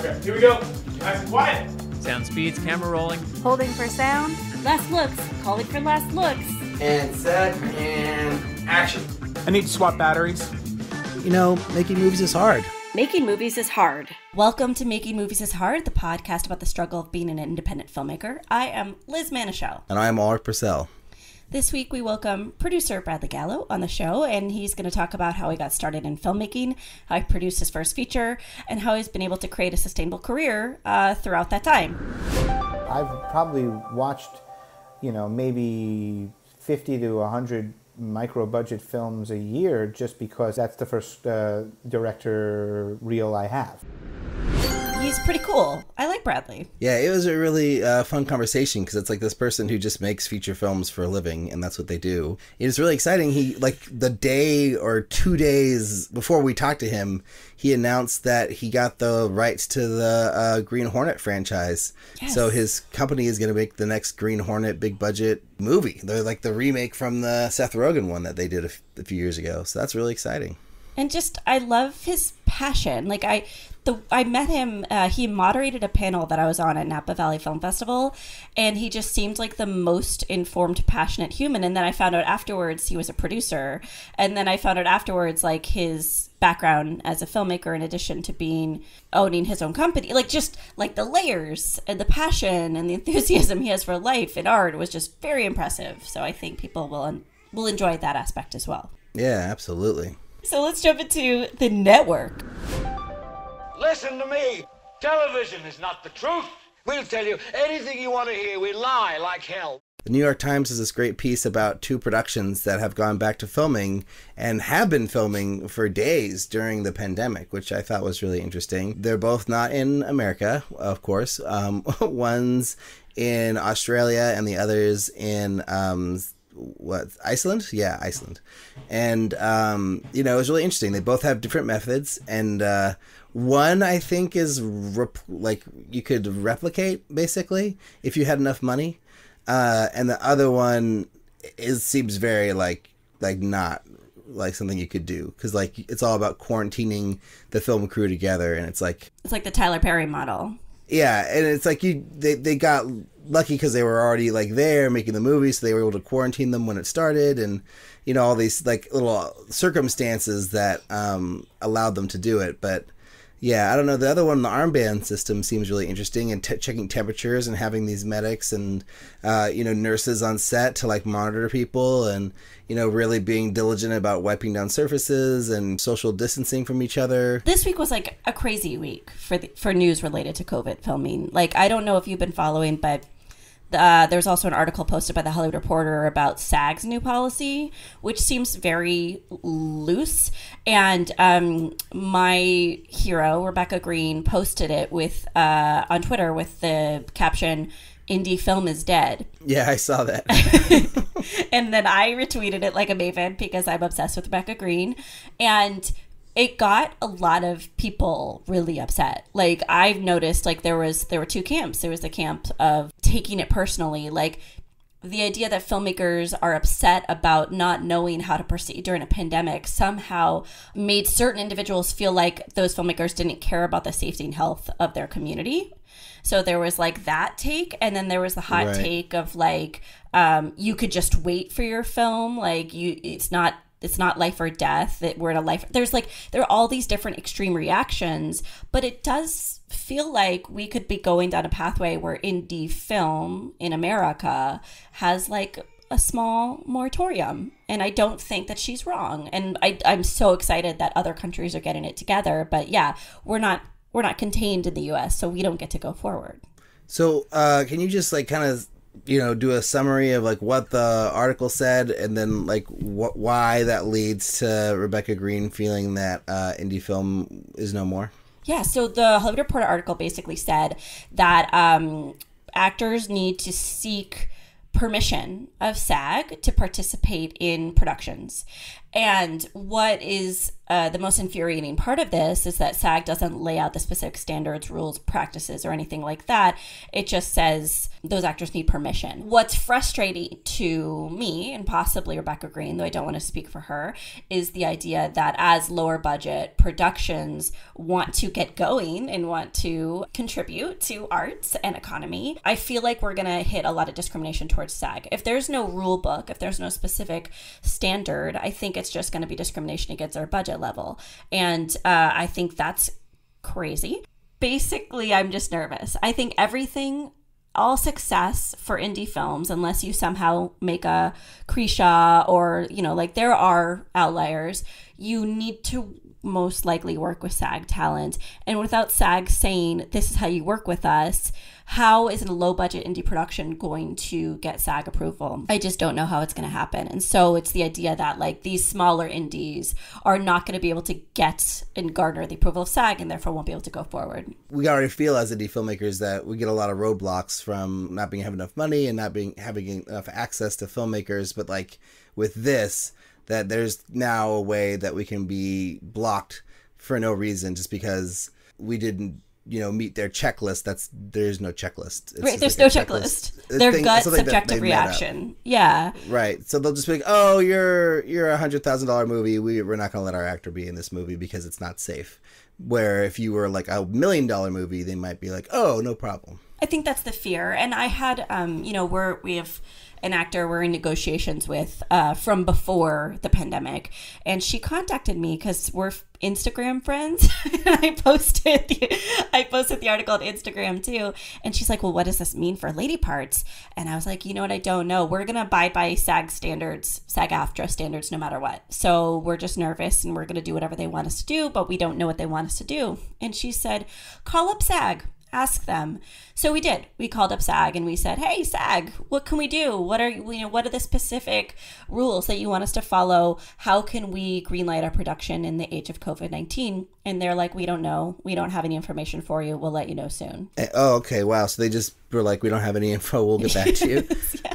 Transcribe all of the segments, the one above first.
Okay, here we go. Nice and quiet. Sound speeds, camera rolling. Holding for sound. Last looks. Calling for last looks. And set and action. I need to swap batteries. You know, making movies is hard. Making movies is hard. Welcome to Making Movies is Hard, the podcast about the struggle of being an independent filmmaker. I am Liz Manashil. And I'm Alrik Bursell. This week we welcome producer Bradley Gallo on the show, and he's going to talk about how he got started in filmmaking, how he produced his first feature, and how he's been able to create a sustainable career uh, throughout that time. I've probably watched, you know, maybe 50 to 100 micro budget films a year just because that's the first uh, director reel I have. He's pretty cool. I like Bradley. Yeah, it was a really uh, fun conversation because it's like this person who just makes feature films for a living, and that's what they do. It's really exciting. He like the day or two days before we talked to him, he announced that he got the rights to the uh, Green Hornet franchise. Yes. So his company is going to make the next Green Hornet big budget movie. They're like the remake from the Seth Rogen one that they did a, f- a few years ago. So that's really exciting. and just I love his passion. Like I, the I met him. Uh, he moderated a panel that I was on at Napa Valley Film Festival, and he just seemed like the most informed, passionate human. And then I found out afterwards he was a producer, and then I found out afterwards like his background as a filmmaker in addition to being owning his own company like just like the layers and the passion and the enthusiasm he has for life and art was just very impressive so i think people will will enjoy that aspect as well Yeah, absolutely. so let's jump into the network Listen to me. Television is not the truth. We'll tell you anything you want to hear. We lie like hell. The New York Times has this great piece about two productions that have gone back to filming and have been filming for days during the pandemic, which I thought was really interesting. They're both not in America, of course. Um, one's in Australia and the other's in um, what Iceland? Yeah, Iceland. And um, you know, it was really interesting. They both have different methods, and uh, one I think is rep- like you could replicate basically if you had enough money, uh, and the other one is seems very like like not like something you could do because like it's all about quarantining the film crew together, and it's like it's like the tyler perry model yeah, and it's like you they they got lucky because they were already like there making the movie, so they were able to quarantine them when it started, and you know all these like little circumstances that um, allowed them to do it. But yeah, I don't know. The other one, the armband system, seems really interesting, and checking temperatures and having these medics and uh, you know nurses on set to like monitor people and you know really being diligent about wiping down surfaces and social distancing from each other. this week was like a crazy week for the, for news related to covid filming like i don't know if you've been following but uh, there's also an article posted by the Hollywood Reporter about SAG's new policy, which seems very loose. And um, my hero Rebecca Green posted it with uh, on Twitter with the caption "Indie film is dead." Yeah, I saw that. and then I retweeted it like a maven because I'm obsessed with Rebecca Green. And it got a lot of people really upset. Like I've noticed like there was there were two camps. There was the camp of taking it personally, like the idea that filmmakers are upset about not knowing how to proceed during a pandemic somehow made certain individuals feel like those filmmakers didn't care about the safety and health of their community. So there was like that take, and then there was the hot Right. take of like um, you could just wait for your film, like you it's not it's not life or death that we're in a life there's like there are all these different extreme reactions but it does feel like we could be going down a pathway where indie film in america has like a small moratorium. And i don't think that she's wrong. And I, i'm so excited that other countries are getting it together but yeah we're not we're not contained in the us so we don't get to go forward. So, uh, can you just like kind of, you know, do a summary of like what the article said, and then like wh- why that leads to Rebecca Green feeling that uh, indie film is no more? Yeah, so the Hollywood Reporter article basically said that um, actors need to seek permission of SAG to participate in productions. And what is uh, the most infuriating part of this is that SAG doesn't lay out the specific standards, rules, practices, or anything like that. It just says those actors need permission. What's frustrating to me and possibly Rebecca Green, though I don't want to speak for her, is the idea that as lower budget productions want to get going and want to contribute to arts and economy, I feel like we're going to hit a lot of discrimination towards SAG. If there's no rule book, if there's no specific standard, I think it's just going to be discrimination against our budget level. And uh, I think that's crazy. Basically, I'm just nervous. I think everything all success for indie films unless you somehow make a Krisha or you know like there are outliers you need to most likely work with SAG talent and without SAG saying this is how you work with us how is a low budget indie production going to get SAG approval? I just don't know how it's going to happen. And so it's the idea that like these smaller indies are not going to be able to get and garner the approval of SAG and therefore won't be able to go forward. We already feel as indie filmmakers that we get a lot of roadblocks from not being having enough money and not being having enough access to filmmakers. But like with this, that there's now a way that we can be blocked for no reason just because we didn't you know meet their checklist that's there's no checklist. It's right there's no checklist, checklist. their thing, gut subjective reaction. Yeah. Right so they'll just be like oh you're you're a hundred thousand dollar movie. We, we're not going to let our actor be in this movie because it's not safe. Where if you were like a million dollar movie they might be like oh no problem. I think that's the fear and i had um you know we're we have an actor we're in negotiations with uh, from before the pandemic, and she contacted me because we're Instagram friends. I posted the, I posted the article on Instagram too, and she's like, "Well, what does this mean for lady parts?" And I was like, "You know what? I don't know. We're gonna abide by SAG standards, SAG-AFTRA standards, no matter what. So we're just nervous, and we're gonna do whatever they want us to do, but we don't know what they want us to do." And she said, "Call up SAG." Ask them. So we did. We called up SAG and we said, "Hey, SAG, what can we do? What are you know what are the specific rules that you want us to follow? How can we greenlight our production in the age of COVID nineteen? And they're like, "We don't know. We don't have any information for you. We'll let you know soon." Eh, oh, okay. Wow. So they just were like, "We don't have any info. We'll get back to you." yeah.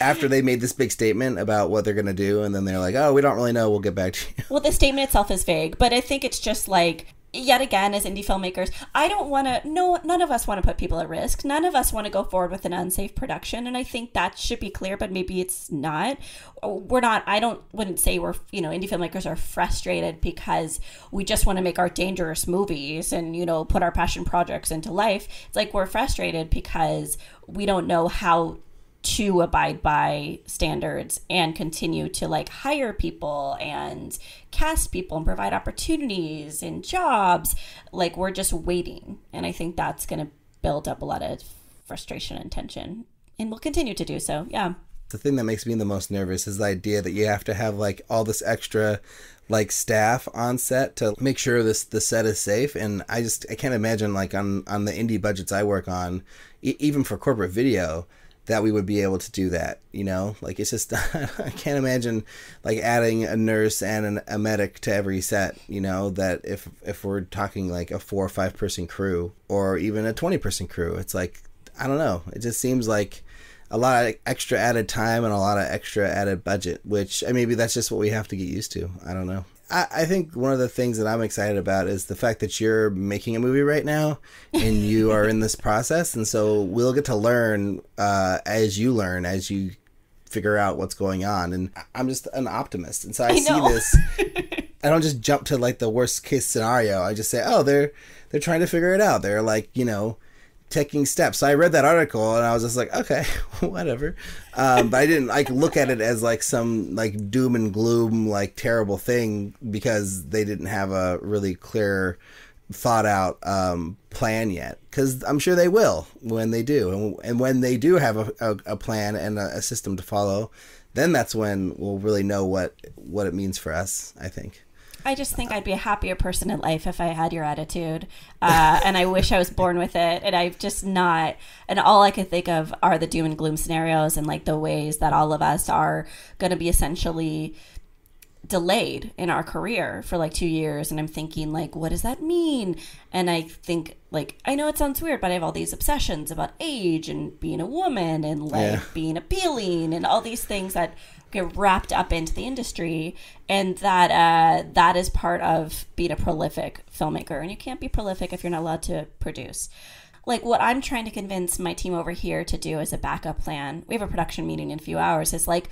After they made this big statement about what they're going to do, and then they're like, "Oh, we don't really know. We'll get back to you." Well, the statement itself is vague, but I think it's just like yet again as indie filmmakers i don't want to no none of us want to put people at risk. None of us want to go forward with an unsafe production and i think that should be clear but maybe it's not. We're not i don't wouldn't say we're you know indie filmmakers are frustrated because we just want to make our dangerous movies and you know put our passion projects into life. It's like we're frustrated because we don't know how to abide by standards and continue to like hire people and cast people and provide opportunities and jobs. Like we're just waiting. And i think that's going to build up a lot of frustration and tension. And we'll continue to do so. Yeah. The thing that makes me the most nervous is the idea that you have to have like all this extra like staff on set to make sure this the set is safe. And i just i can't imagine like on on the indie budgets i work on e- even for corporate video that we would be able to do that you know? Like it's just i can't imagine like adding a nurse and an, a medic to every set you know that if if we're talking like a four or five person crew or even a 20 person crew it's like i don't know. It just seems like a lot of extra added time and a lot of extra added budget which I maybe that's just what we have to get used to. I don't know I, I think one of the things that I'm excited about is the fact that you're making a movie right now and you are in this process. And so we'll get to learn uh, as you learn, as you figure out what's going on. And I'm just an optimist. And so I, I see this. I don't just jump to like the worst case scenario. I just say, oh, they're they're trying to figure it out. They're like, you know, taking steps. So I read that article and I was just like, okay, whatever. Um, but I didn't like look at it as like some like doom and gloom like terrible thing because they didn't have a really clear thought out um, plan yet. Because I'm sure they will when they do, and, and when they do have a, a, a plan and a, a system to follow, then that's when we'll really know what what it means for us. I think. I just think I'd be a happier person in life if I had your attitude. Uh, and I wish I was born with it. And I've just not. And all I could think of are the doom and gloom scenarios and like the ways that all of us are going to be essentially delayed in our career for like two years and i'm thinking like what does that mean and i think like i know it sounds weird but i have all these obsessions about age and being a woman and like yeah. being appealing and all these things that get wrapped up into the industry, and that uh, that is part of being a prolific filmmaker. And you can't be prolific if you're not allowed to produce. Like what I'm trying to convince my team over here to do as a backup plan. We have a production meeting in a few hours. Is like,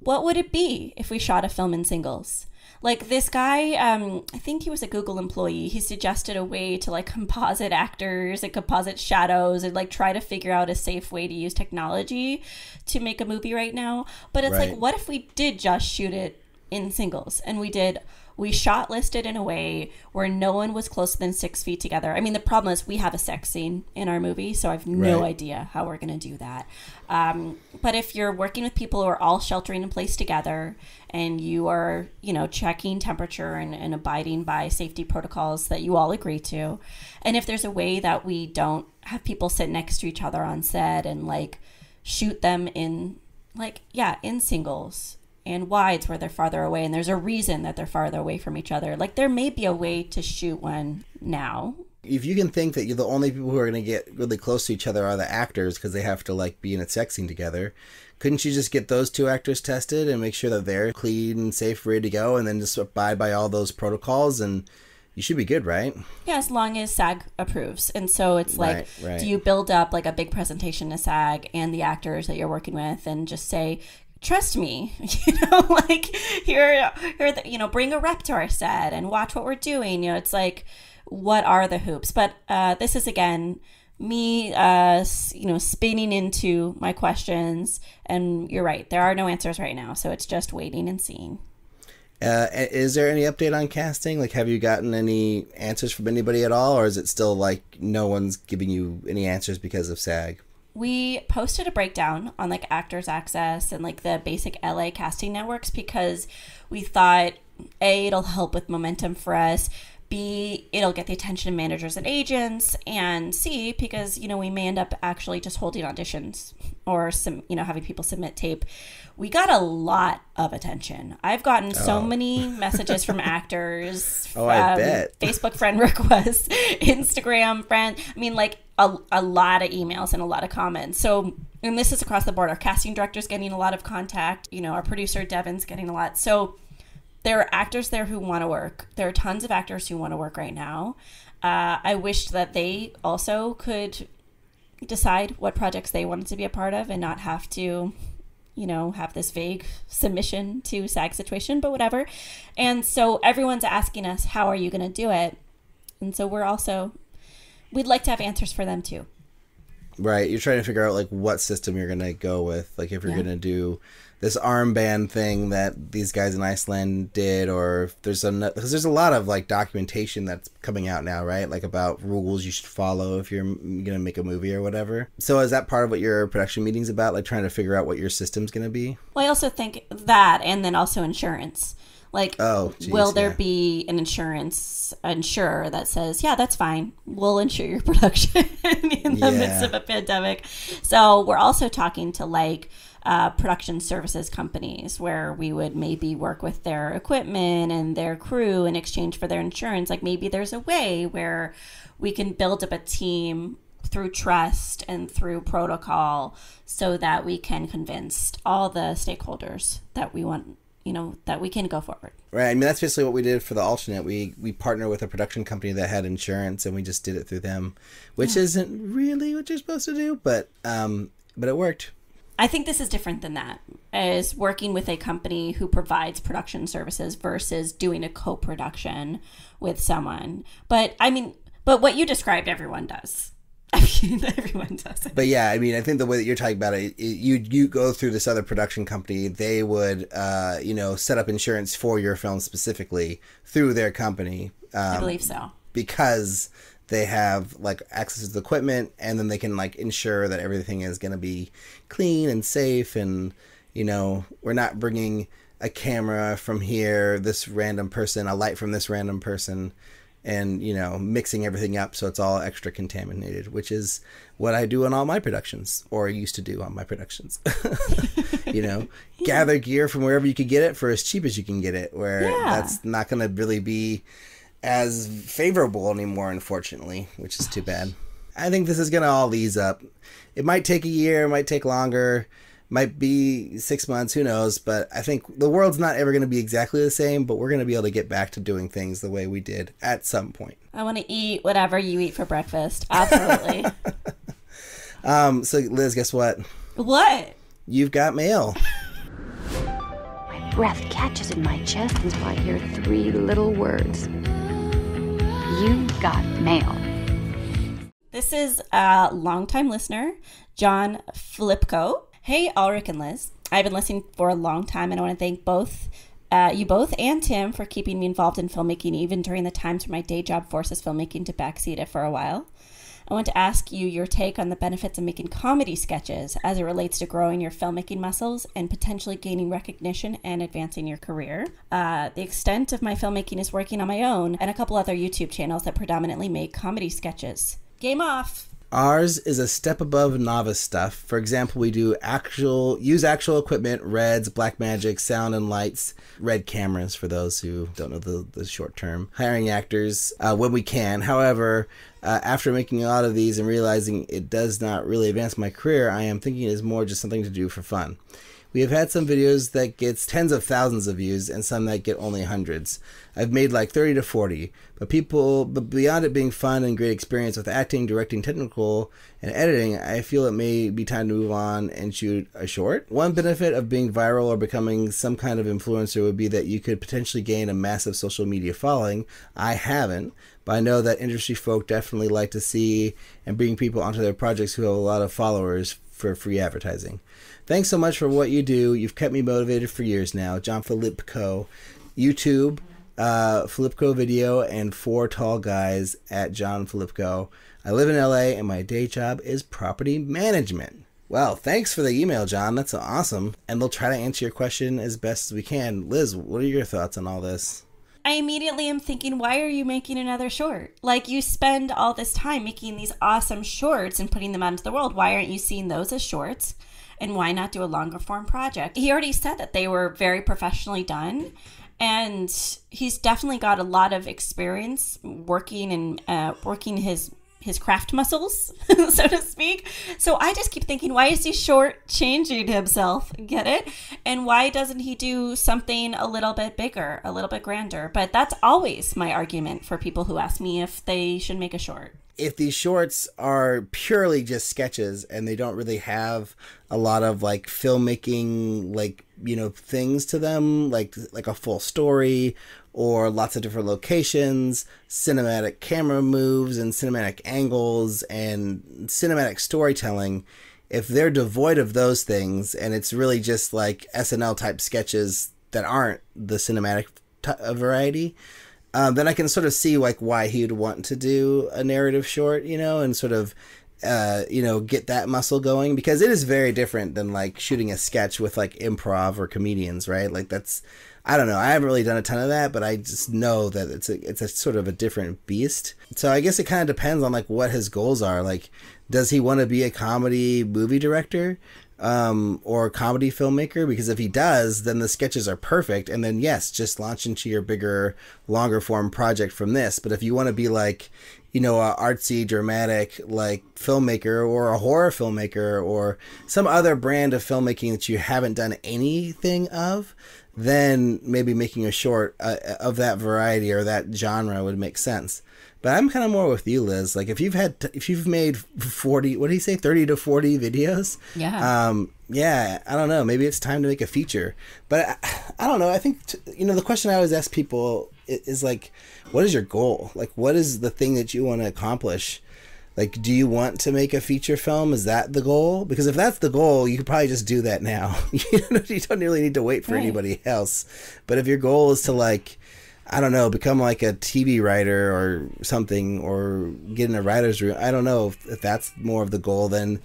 what would it be if we shot a film in singles? Like this guy, um, I think he was a Google employee. He suggested a way to like composite actors and composite shadows and like try to figure out a safe way to use technology to make a movie right now. But it's Right. like, what if we did just shoot it in singles and we did we shot listed in a way where no one was closer than six feet together. I mean, the problem is we have a sex scene in our movie, so I have no Right. idea how we're going to do that. Um, but if you're working with people who are all sheltering in place together and you are, you know, checking temperature and, and abiding by safety protocols that you all agree to, and if there's a way that we don't have people sit next to each other on set and like shoot them in, like, yeah, in singles and wides where they're farther away and there's a reason that they're farther away from each other. Like there may be a way to shoot one now. If you can think that you're the only people who are going to get really close to each other are the actors because they have to like be in a sex scene together couldn't you just get those two actors tested and make sure that they're clean and safe ready to go and then just abide by all those protocols and you should be good right? Yeah as long as sag approves. And so it's like Right, right. do you build up like a big presentation to sag and the actors that you're working with and just say trust me you know like here here the, you know bring a rep to our set and watch what we're doing. You know it's like what are the hoops? But uh this is again me uh you know spinning into my questions. And you're right there are no answers right now. So it's just waiting and seeing. Uh, is there any update on casting? Like have you gotten any answers from anybody at all? Or is it still like no one's giving you any answers because of sag we posted a breakdown on like actors access and like the basic la casting networks because we thought a it'll help with momentum for us b it'll get the attention of managers and agents and c because you know we may end up actually just holding auditions or some you know having people submit tape we got a lot of attention i've gotten so many messages from actors Oh, I um, bet. Facebook friend requests, Instagram friend. I mean, like a, a lot of emails and a lot of comments. So, and this is across the board. Our casting director's getting a lot of contact. You know, our producer Devin's getting a lot. So, there are actors there who want to work. There are tons of actors who want to work right now. Uh, I wish that they also could decide what projects they wanted to be a part of and not have to you know, have this vague submission to SAG situation, but whatever. And so everyone's asking us, how are you going to do it? And so we're also, we'd like to have answers for them too. Right, you're trying to figure out like what system you're gonna go with. Like if you're Yeah. gonna do this armband thing that these guys in Iceland did, or if there's a because there's a lot of like documentation that's coming out now, right? Like about rules you should follow if you're mm, gonna make a movie or whatever. So is that part of what your production meeting's about? Like trying to figure out what your system's gonna be? Well, I also think that, and then also insurance. Like, Oh, geez, will there yeah. be an insurance insurer that says, yeah, that's fine. We'll insure your production in the midst of a pandemic? So we're also talking to like uh, production services companies where we would maybe work with their equipment and their crew in exchange for their insurance. Like maybe there's a way where we can build up a team through trust and through protocol so that we can convince all the stakeholders that we want you know that we can go forward Right. I mean, that's basically what we did for the alternate. We we partnered with a production company that had insurance, and we just did it through them, which isn't really what you're supposed to do, but um, but it worked. i think this is different than that as working with a company who provides production services versus doing a co-production with someone but i mean but what you described everyone does i mean everyone does it But yeah, I mean, I think the way that you're talking about it, it you you go through this other production company. They would, uh, you know, set up insurance for your film specifically through their company. Um, i believe so because they have like access to the equipment and then they can like ensure that everything is going to be clean and safe and you know we're not bringing a camera from here this random person a light from this random person and you know mixing everything up so it's all extra contaminated which is what i do on all my productions or used to do on my productions you know gather gear from wherever you could get it for as cheap as you can get it where Yeah. that's not going to really be as favorable anymore, unfortunately, which is too bad. I think this is going to all ease up. It might take a year, it might take longer, Might be six months, who knows? But I think the world's not ever going to be exactly the same, but we're going to be able to get back to doing things the way we did at some point. I want to eat whatever you eat for breakfast. Absolutely. Um, so, Liz, guess what? what? You've got mail. My breath catches in my chest until I hear three little words. You got mail. This is a longtime listener, John Flipko. Hey, Alrik and Liz. I've been listening for a long time, and I want to thank both uh, you both and Tim for keeping me involved in filmmaking, even during the times where my day job forces filmmaking to backseat it for a while. I want to ask you your take on the benefits of making comedy sketches as it relates to growing your filmmaking muscles and potentially gaining recognition and advancing your career. Uh, the extent of my filmmaking is working on my own and a couple other YouTube channels that predominantly make comedy sketches. Game off! Ours is a step above novice stuff. For example, we do actual use actual equipment, reds, Blackmagic, sound and lights, red cameras for those who don't know the, the short term. Hiring actors uh, when we can. However, uh, after making a lot of these and realizing it does not really advance my career, I am thinking it is more just something to do for fun. We have had some videos that gets tens of thousands of views and some that get only hundreds. I've made like 30 to 40, but people but beyond it being fun and great experience with acting, directing, technical, and editing, I feel it may be time to move on and shoot a short. One benefit of being viral or becoming some kind of influencer would be that you could potentially gain a massive social media following. I haven't, but I know that industry folk definitely like to see and bring people onto their projects who have a lot of followers for free advertising. Thanks so much for what you do. You've kept me motivated for years now. John Filipko, YouTube, uh, Video, and Four Tall Guys at John Filipko. I live in LA and my day job is property management. Well, thanks for the email, John. That's awesome. And we'll try to answer your question as best as we can. Liz, what are your thoughts on all this? I immediately am thinking, why are you making another short? Like, you spend all this time making these awesome shorts and putting them out into the world. Why aren't you seeing those as shorts? And why not do a longer form project? He already said that they were very professionally done. And he's definitely got a lot of experience working and uh, working his his craft muscles, so to speak. So I just keep thinking, why is he short changing himself? Get it? And why doesn't he do something a little bit bigger, a little bit grander? But that's always my argument for people who ask me if they should make a short. If these shorts are purely just sketches and they don't really have a lot of like filmmaking like you know things to them like like a full story or lots of different locations, cinematic camera moves and cinematic angles and cinematic storytelling. If they're devoid of those things and it's really just like SNL type sketches that aren't the cinematic t- uh, variety, um, then I can sort of see like why he would want to do a narrative short, you know, and sort of uh, you know, get that muscle going because it is very different than like shooting a sketch with like improv or comedians, right? Like that's I don't know. I haven't really done a ton of that, but I just know that it's a it's a sort of a different beast. So I guess it kind of depends on like what his goals are. Like, does he want to be a comedy movie director? Um, or comedy filmmaker because if he does, then the sketches are perfect. And then, yes, just launch into your bigger, longer form project from this. But if you want to be like, you know, a artsy, dramatic, like filmmaker or a horror filmmaker or some other brand of filmmaking that you haven't done anything of, then maybe making a short uh, of that variety or that genre would make sense. But I'm kind of more with you, Liz. Like if you've had, t- if you've made 40, what do you say, 30 to 40 videos? Yeah. Um, yeah, I don't know. Maybe it's time to make a feature. But I, I don't know. I think, t- you know, the question I always ask people is, is like, what is your goal? Like, what is the thing that you want to accomplish? Like, do you want to make a feature film? Is that the goal? Because if that's the goal, you could probably just do that now. you don't really need to wait for Right. anybody else. But if your goal is to like, I don't know, become like a TV writer or something, or get in a writer's room. I don't know if, if that's more of the goal. Then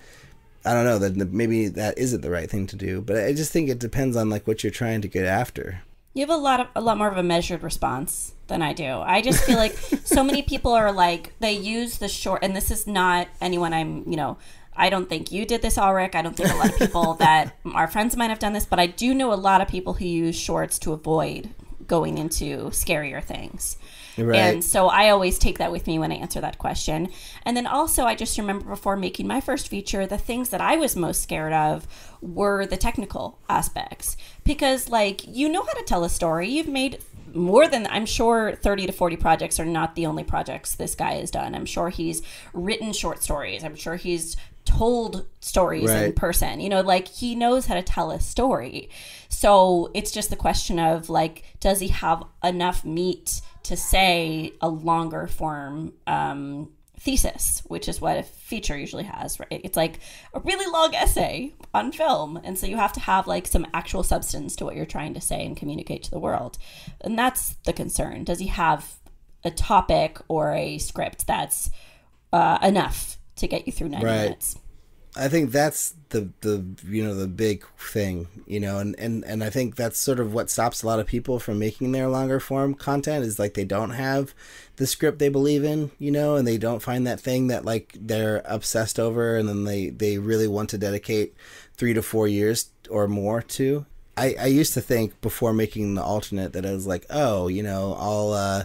I don't know. that maybe that isn't the right thing to do. But I just think it depends on like what you're trying to get after. You have a lot of a lot more of a measured response than I do. I just feel like so many people are like they use the short, and this is not anyone I'm you know. I don't think you did this, Alrik. I don't think a lot of people that our friends might have done this, but I do know a lot of people who use shorts to avoid going into scarier things. Right. And so I always take that with me when I answer that question. And then also, I just remember before making my first feature, the things that I was most scared of were the technical aspects. Because, like, you know how to tell a story. You've made more than, I'm sure, 30 to 40 projects are not the only projects this guy has done. I'm sure he's written short stories. I'm sure he's told stories in person. You know, like he knows how to tell a story. So it's just the question of like, does he have enough meat to say a longer form um, thesis, which is what a feature usually has, right? It's like a really long essay on film. And so you have to have like some actual substance to what you're trying to say and communicate to the world. And that's the concern. Does he have a topic or a script that's uh, enough to get you through 90 Right. minutes? I think that's the the you know the big thing, you know, and and and I think that's sort of what stops a lot of people from making their longer form content is like they don't have the script they believe in, you know, and they don't find that thing that like they're obsessed over and then they they really want to dedicate 3 to 4 years or more to. I I used to think before making the alternate that I was like, "Oh, you know, I'll uh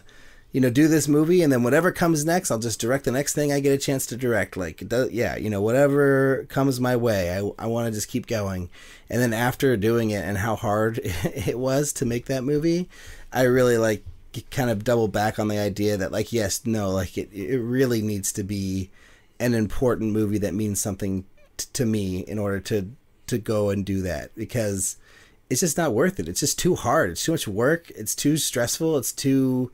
you know, do this movie, and then whatever comes next, I'll just direct the next thing I get a chance to direct. Like, yeah, you know, whatever comes my way, I, I want to just keep going. And then after doing it and how hard it was to make that movie, I really like kind of double back on the idea that like, yes, no, like it, it really needs to be an important movie that means something to me in order to to go and do that because it's just not worth it. It's just too hard. It's too much work. It's too stressful. It's too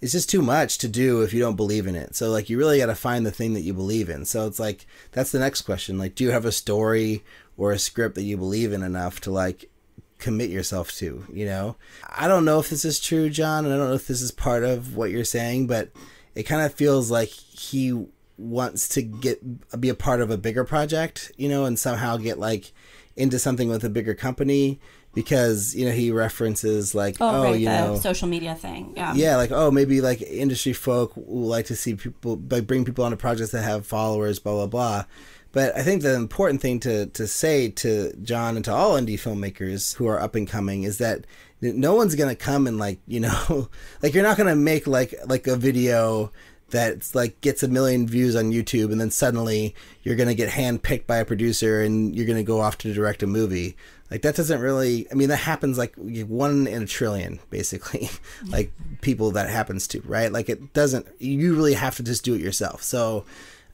it's just too much to do if you don't believe in it. So like you really got to find the thing that you believe in. So it's like that's the next question. Like do you have a story or a script that you believe in enough to like commit yourself to, you know? I don't know if this is true, John, and I don't know if this is part of what you're saying, but it kind of feels like he wants to get be a part of a bigger project, you know, and somehow get like into something with a bigger company because, you know, he references like Oh, oh, right, you the know, social media thing. Yeah. yeah, like oh, maybe like industry folk will like to see people like bring people onto projects that have followers, blah blah blah. But I think the important thing to to say to John and to all indie filmmakers who are up and coming is that no one's gonna come and like you know like you're not gonna make like like a video that's like gets a million views on YouTube and then suddenly you're gonna get handpicked by a producer and you're gonna go off to direct a movie. Like that doesn't really. I mean, that happens like one in a trillion, basically. like people that happens to, right? Like it doesn't. You really have to just do it yourself. So,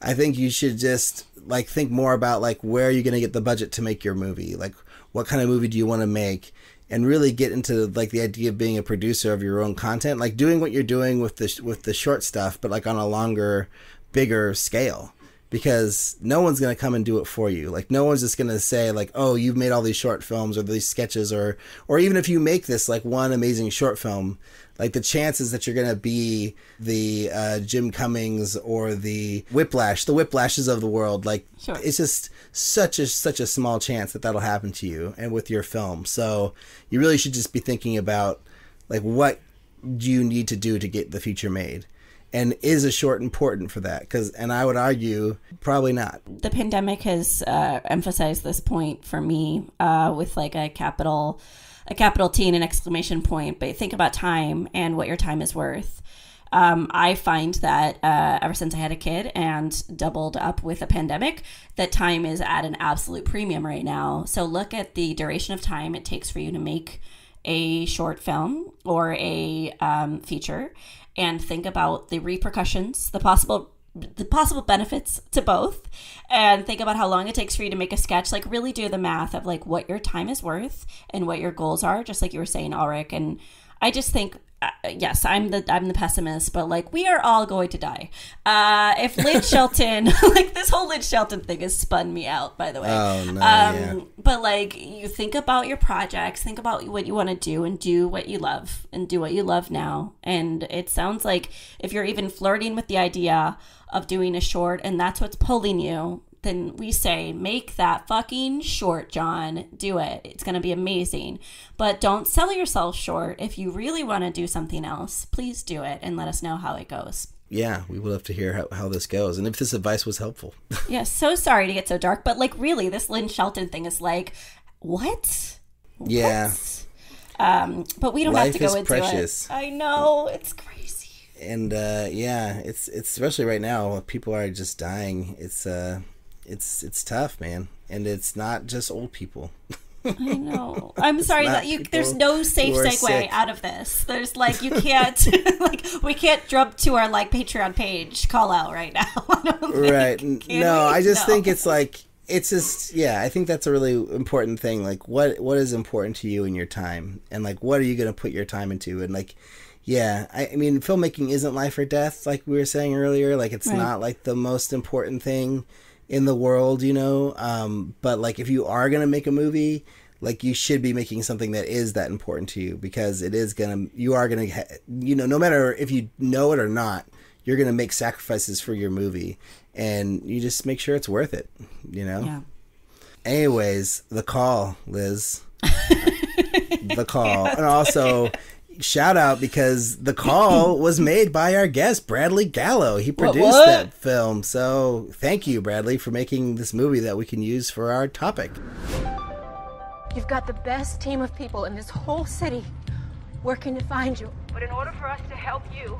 I think you should just like think more about like where are you going to get the budget to make your movie? Like what kind of movie do you want to make? And really get into like the idea of being a producer of your own content, like doing what you're doing with the with the short stuff, but like on a longer, bigger scale because no one's going to come and do it for you. Like no one's just going to say like, "Oh, you've made all these short films or these sketches or or even if you make this like one amazing short film, like the chances that you're going to be the uh, Jim Cummings or the Whiplash, the Whiplashes of the world, like Sure. it's just such a such a small chance that that'll happen to you and with your film. So you really should just be thinking about like what do you need to do to get the feature made and is a short important for that because and i would argue probably not the pandemic has uh, emphasized this point for me uh, with like a capital a capital T and an exclamation point. But think about time and what your time is worth. Um, I find that uh, ever since I had a kid and doubled up with a pandemic, that time is at an absolute premium right now. So look at the duration of time it takes for you to make a short film or a um, feature, and think about the repercussions, the possible the possible benefits to both and think about how long it takes for you to make a sketch. Like really do the math of like what your time is worth and what your goals are just like you were saying Alrik. And I just think uh, yes I'm the I'm the pessimist but like we are all going to die. Uh if Lynn Shelton like this whole Lynn Shelton thing has spun me out by the way. Oh, no, um yeah. but like you think about your projects think about what you want to do and do what you love and do what you love now. And it sounds like if you're even flirting with the idea of doing a short and that's what's pulling you then we say make that fucking short john do it it's going to be amazing but don't sell yourself short if you really want to do something else please do it and let us know how it goes yeah we would love to hear how, how this goes and if this advice was helpful yeah so sorry to get so dark but like really this lynn shelton thing is like what yeah Um, but we don't Life have to is go into precious. it. I know it's crazy. and uh, yeah, it's it's especially right now. People are just dying. It's uh, it's it's tough, man, and it's not just old people. I know. I'm sorry that you. There's no safe segue sick. out of this. There's like you can't like we can't jump to our like Patreon page call out right now. Don't think. right? No, we? I just No. think it's like it's just yeah. I think that's a really important thing. Like, what what is important to you in your time, and like what are you going to put your time into, and like. Yeah, I, I mean, filmmaking isn't life or death, like we were saying earlier. Like, it's Right. not like the most important thing in the world, you know. Um, but like, if you are gonna make a movie, like you should be making something that is that important to you because it is gonna, you are gonna, ha- you know, no matter if you know it or not, you're gonna make sacrifices for your movie, and you just make sure it's worth it, you know. Yeah. Anyways, the call, Liz. the call, and also. Shout out because the call was made by our guest Bradley Gallo. He produced what? that film. So thank you, Bradley, for making this movie that we can use for our topic. You've got the best team of people in this whole city working to find you. But in order for us to help you,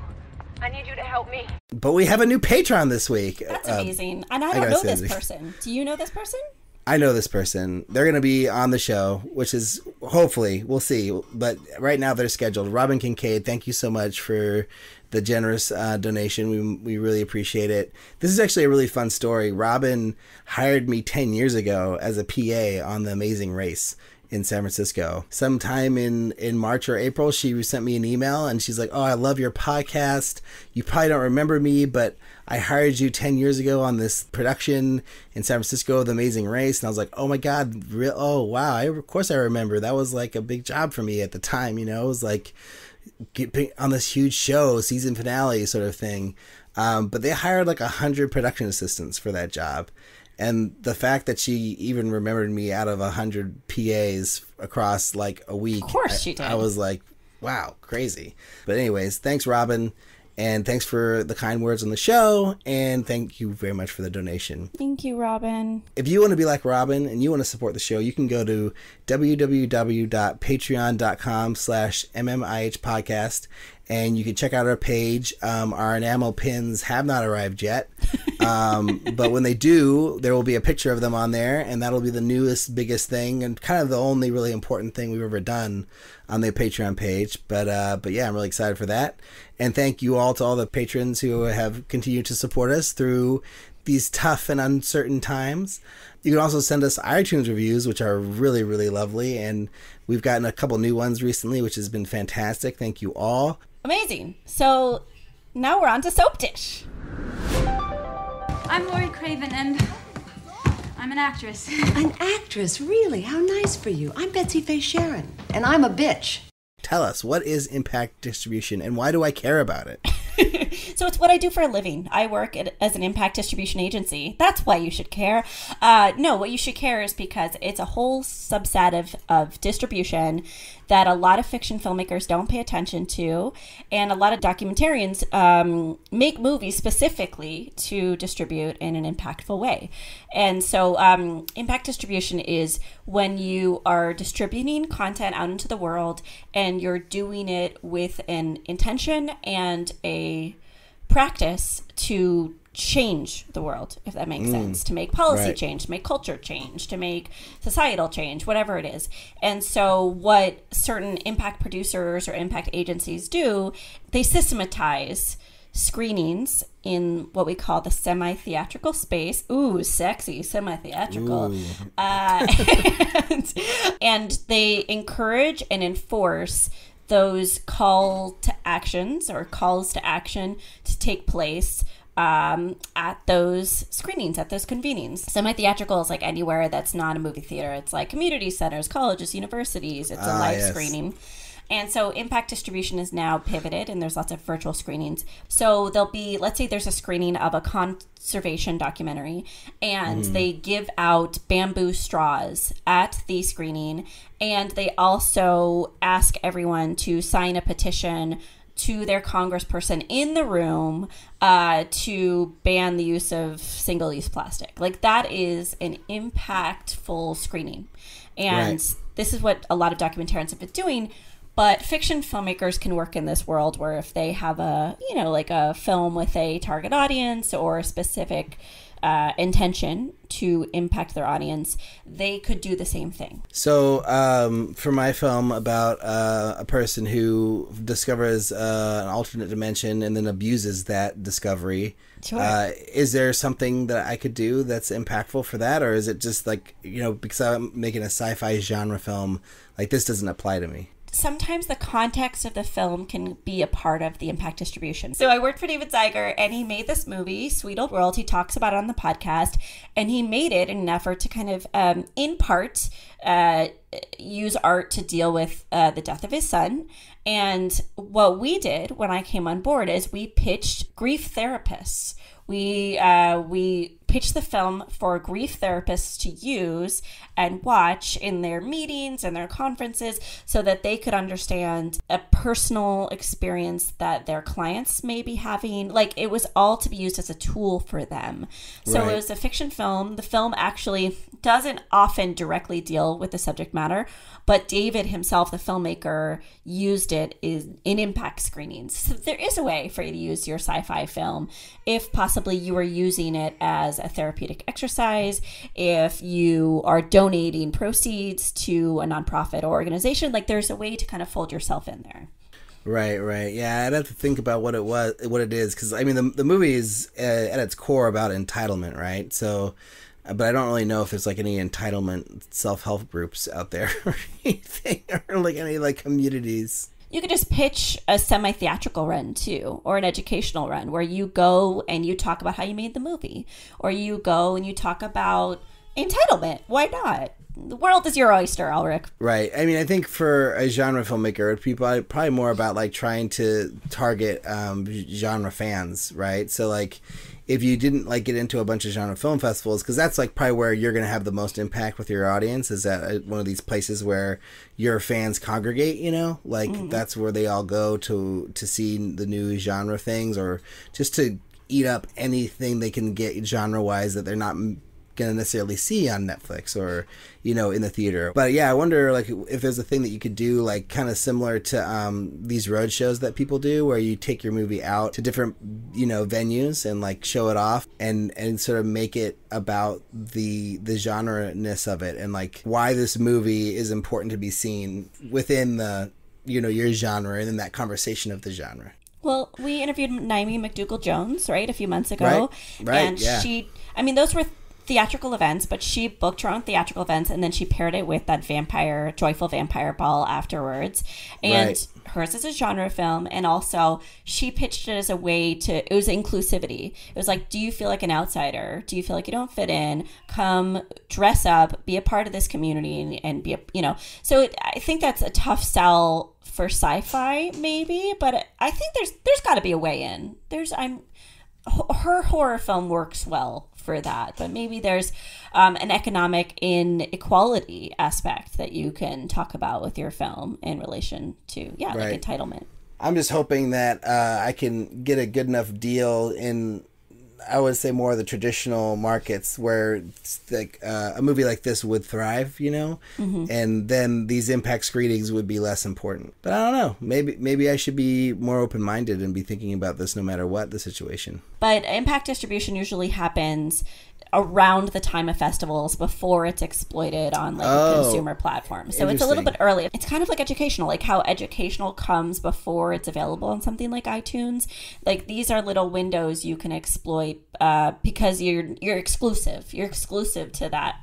I need you to help me. But we have a new patron this week. That's Uh, amazing. And I I don't gotta know this this. person. Do you know this person? I know this person. They're going to be on the show, which is hopefully, we'll see. But right now they're scheduled. Robin Kincaid, thank you so much for the generous uh, donation. We, we really appreciate it. This is actually a really fun story. Robin hired me 10 years ago as a PA on The Amazing Race in San Francisco. Sometime in in March or April, she sent me an email and she's like, "Oh, I love your podcast. You probably don't remember me, but I hired you 10 years ago on this production in San Francisco, The Amazing Race." And I was like, "Oh my god, real oh wow, I, of course I remember. That was like a big job for me at the time, you know. It was like get be- on this huge show, season finale sort of thing. Um, but they hired like a hundred production assistants for that job, and the fact that she even remembered me out of a hundred PAs across like a week, Of course I- she did. I was like, wow, crazy. But anyways, thanks, Robin. And thanks for the kind words on the show, and thank you very much for the donation. Thank you, Robin. If you want to be like Robin and you want to support the show, you can go to www.patreon.com slash mmih podcast and you can check out our page. Um, our enamel pins have not arrived yet, um, but when they do, there will be a picture of them on there, and that'll be the newest, biggest thing, and kind of the only really important thing we've ever done on the Patreon page. But uh, but yeah, I'm really excited for that, and thank you all to all the patrons who have continued to support us through these tough and uncertain times. You can also send us iTunes reviews, which are really, really lovely. And we've gotten a couple new ones recently, which has been fantastic. Thank you all. Amazing. So now we're on to Soap Dish. I'm Lori Craven, and I'm an actress. An actress, really? How nice for you. I'm Betsy Faye Sharon, and I'm a bitch. Tell us, what is impact distribution and why do I care about it? So it's what I do for a living. I work at, as an impact distribution agency. That's why you should care. Uh, no, what you should care is because it's a whole subset of, of distribution that a lot of fiction filmmakers don't pay attention to, and a lot of documentarians um, make movies specifically to distribute in an impactful way. And so, um, impact distribution is when you are distributing content out into the world and you're doing it with an intention and a practice to change the world, if that makes Mm, sense, to make policy right. change, to make culture change, to make societal change, whatever it is. And so, what certain impact producers or impact agencies do, they systematize screenings in what we call the semi-theatrical space. Ooh, sexy semi-theatrical. Uh, and, and they encourage and enforce those call to actions or calls to action to take place um, at those screenings, at those convenings. Semi theatrical is like anywhere that's not a movie theater. It's like community centers, colleges, universities. It's a Ah, live yes. screening. And so impact distribution is now pivoted and there's lots of virtual screenings. So there'll be, let's say there's a screening of a conservation documentary and Mhm. they give out bamboo straws at the screening and they also ask everyone to sign a petition to their congressperson in the room uh, to ban the use of single use plastic. Like that is an impactful screening. And Right. this is what a lot of documentarians have been doing. But fiction filmmakers can work in this world where if they have a, you know, like a film with a target audience or a specific uh, intention to impact their audience, they could do the same thing. So, um, for my film about uh, a person who discovers uh, an alternate dimension and then abuses that discovery, Sure. uh, is there something that I could do that's impactful for that, or is it just like you know because I'm making a sci-fi genre film, like this doesn't apply to me? Sometimes the context of the film can be a part of the impact distribution. So I worked for David Zeiger and he made this movie, Sweet Old World. He talks about it on the podcast and he made it in an effort to kind of, um, in part, uh, use art to deal with uh, the death of his son. And what we did when I came on board is we pitched grief therapists. We uh, we pitched the film for grief therapists to use and watch in their meetings and their conferences so that they could understand a personal experience that their clients may be having. Like it was all to be used as a tool for them. So Right. it was a fiction film. The film actually doesn't often directly deal with the subject matter, but David himself, the filmmaker, used it in impact screenings. So there is a way for you to use your sci-fi film if possibly you are using it as a therapeutic exercise, if you are donating proceeds to a nonprofit or organization, like there's a way to kind of fold yourself in there. Right, right. Yeah, I'd have to think about what it was, what it is, because I mean, the the movie is uh, at its core about entitlement, right? So, but I don't really know if there's like any entitlement self help groups out there or anything, or like any like communities. You could just pitch a semi theatrical run too, or an educational run where you go and you talk about how you made the movie, or you go and you talk about entitlement. Why not? The world is your oyster, Alrik. Right. I mean, I think for a genre filmmaker, it would be probably, probably more about like trying to target um, genre fans, right? So like, if you didn't like get into a bunch of genre film festivals, because that's like probably where you're going to have the most impact with your audience, is at one of these places where your fans congregate. You know, like Mm-hmm. Mhm. that's where they all go to to see the new genre things, or just to eat up anything they can get genre wise that they're not gonna necessarily see on Netflix or you know in the theater. But yeah, I wonder like if there's a thing that you could do like kind of similar to um, these road shows that people do, where you take your movie out to different you know venues and like show it off and and sort of make it about the the genre ness of it and like why this movie is important to be seen within the you know your genre and then that conversation of the genre. Well, we interviewed Naomi McDougall Jones, right, a few months ago. Right, right, And yeah. she, I mean, those were theatrical events, but she booked her own theatrical events and then she paired it with that vampire, joyful vampire ball afterwards. And Right. hers is a genre film. And also, she pitched it as a way to, it was inclusivity. It was like, do you feel like an outsider? Do you feel like you don't fit in? Come dress up, be a part of this community, and, and be a, you know. So it, I think that's a tough sell for sci-fi maybe but i think there's there's got to be a way in there's i'm her horror film works well for that but maybe there's um, an economic inequality aspect that you can talk about with your film in relation to yeah Right. like entitlement I'm just hoping that uh, I can get a good enough deal in, I would say more of the traditional markets where like uh, a movie like this would thrive, you know, Mhm. and then these impact screenings would be less important. But I don't know. Maybe maybe I should be more open minded and be thinking about this no matter what the situation. but impact distribution usually happens around the time of festivals before it's exploited on like a Oh, consumer platform. So it's a little bit early. It's kind of like educational, like how educational comes before it's available on something like iTunes. Like these are little windows you can exploit uh, because you're you're exclusive. You're exclusive to that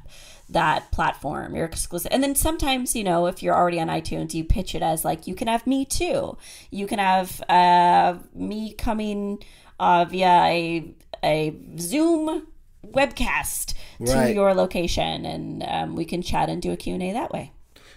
that platform. You're exclusive. And then sometimes, you know, if you're already on iTunes, you pitch it as like you can have me too. You can have uh, me coming uh, via a a Zoom webcast to your location and um, we can chat and do a Q&A that way.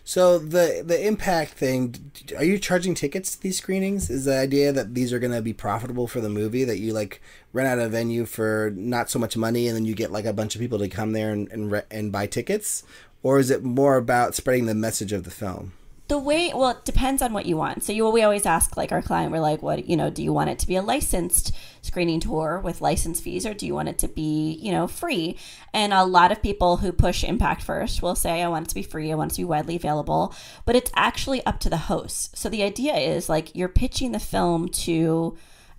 So the the impact thing, are you charging tickets to these screenings? Is the idea that these are going to be profitable for the movie that you like rent out a venue for not so much money and then you get like a bunch of people to come there and and, re- and buy tickets, or is it more about spreading the message of the film? The way well it depends on what you want. So you we always ask like our client we're like what you know do you want it to be a licensed screening tour with license fees or do you want it to be you know free? And a lot of people who push impact first will say i want it to be free i want it to be widely available but it's actually up to the host. So the idea is like you're pitching the film to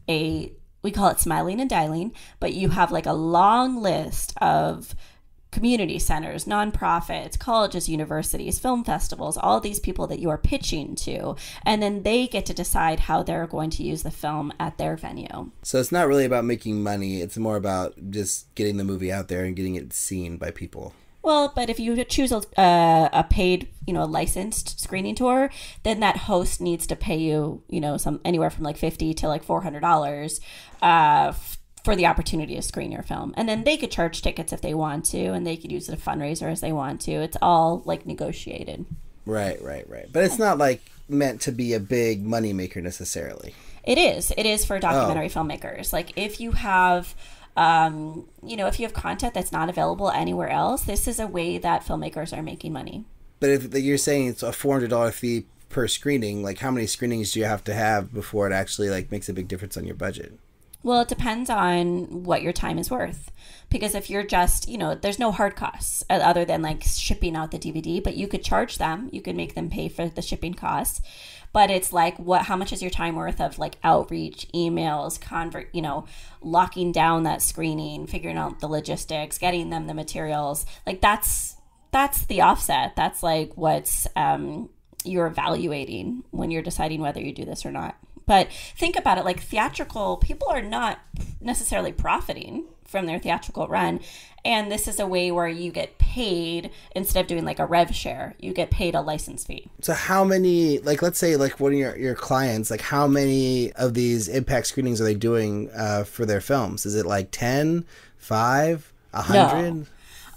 a we call it smiling and dialing but you have like a long list of community centers, nonprofits, colleges, universities, film festivals, all these people that you are pitching to. And then they get to decide how they're going to use the film at their venue. So it's not really about making money, it's more about just getting the movie out there and getting it seen by people. Well, but if you choose a, uh, a paid, you know, a licensed screening tour, then that host needs to pay you, you know, some anywhere from like fifty to like four hundred dollars uh, for the opportunity to screen your film. And then they could charge tickets if they want to, and they could use it a fundraiser as they want to. It's all like negotiated. Right, right, right. But it's not like meant to be a big moneymaker necessarily. It is. It is for documentary oh. filmmakers. Like if you have um, you know, if you have content that's not available anywhere else, this is a way that filmmakers are making money. But if you're saying it's a four hundred dollar fee per screening, like how many screenings do you have to have before it actually like makes a big difference on your budget? Well, it depends on what your time is worth. Because if you're just, you know, there's no hard costs other than like shipping out the DVD, but you could charge them, you could make them pay for the shipping costs. But it's like what how much is your time worth of like outreach, emails, convert, you know, locking down that screening, figuring out the logistics, getting them the materials. Like that's that's the offset. That's like what's um you're evaluating when you're deciding whether you do this or not. But think about it like theatrical people are not necessarily profiting from their theatrical run. And this is a way where you get paid instead of doing like a rev share, you get paid a license fee. So how many like let's say like one of your, your clients, like how many of these impact screenings are they doing uh, for their films? Is it like 10, 5, 100? No.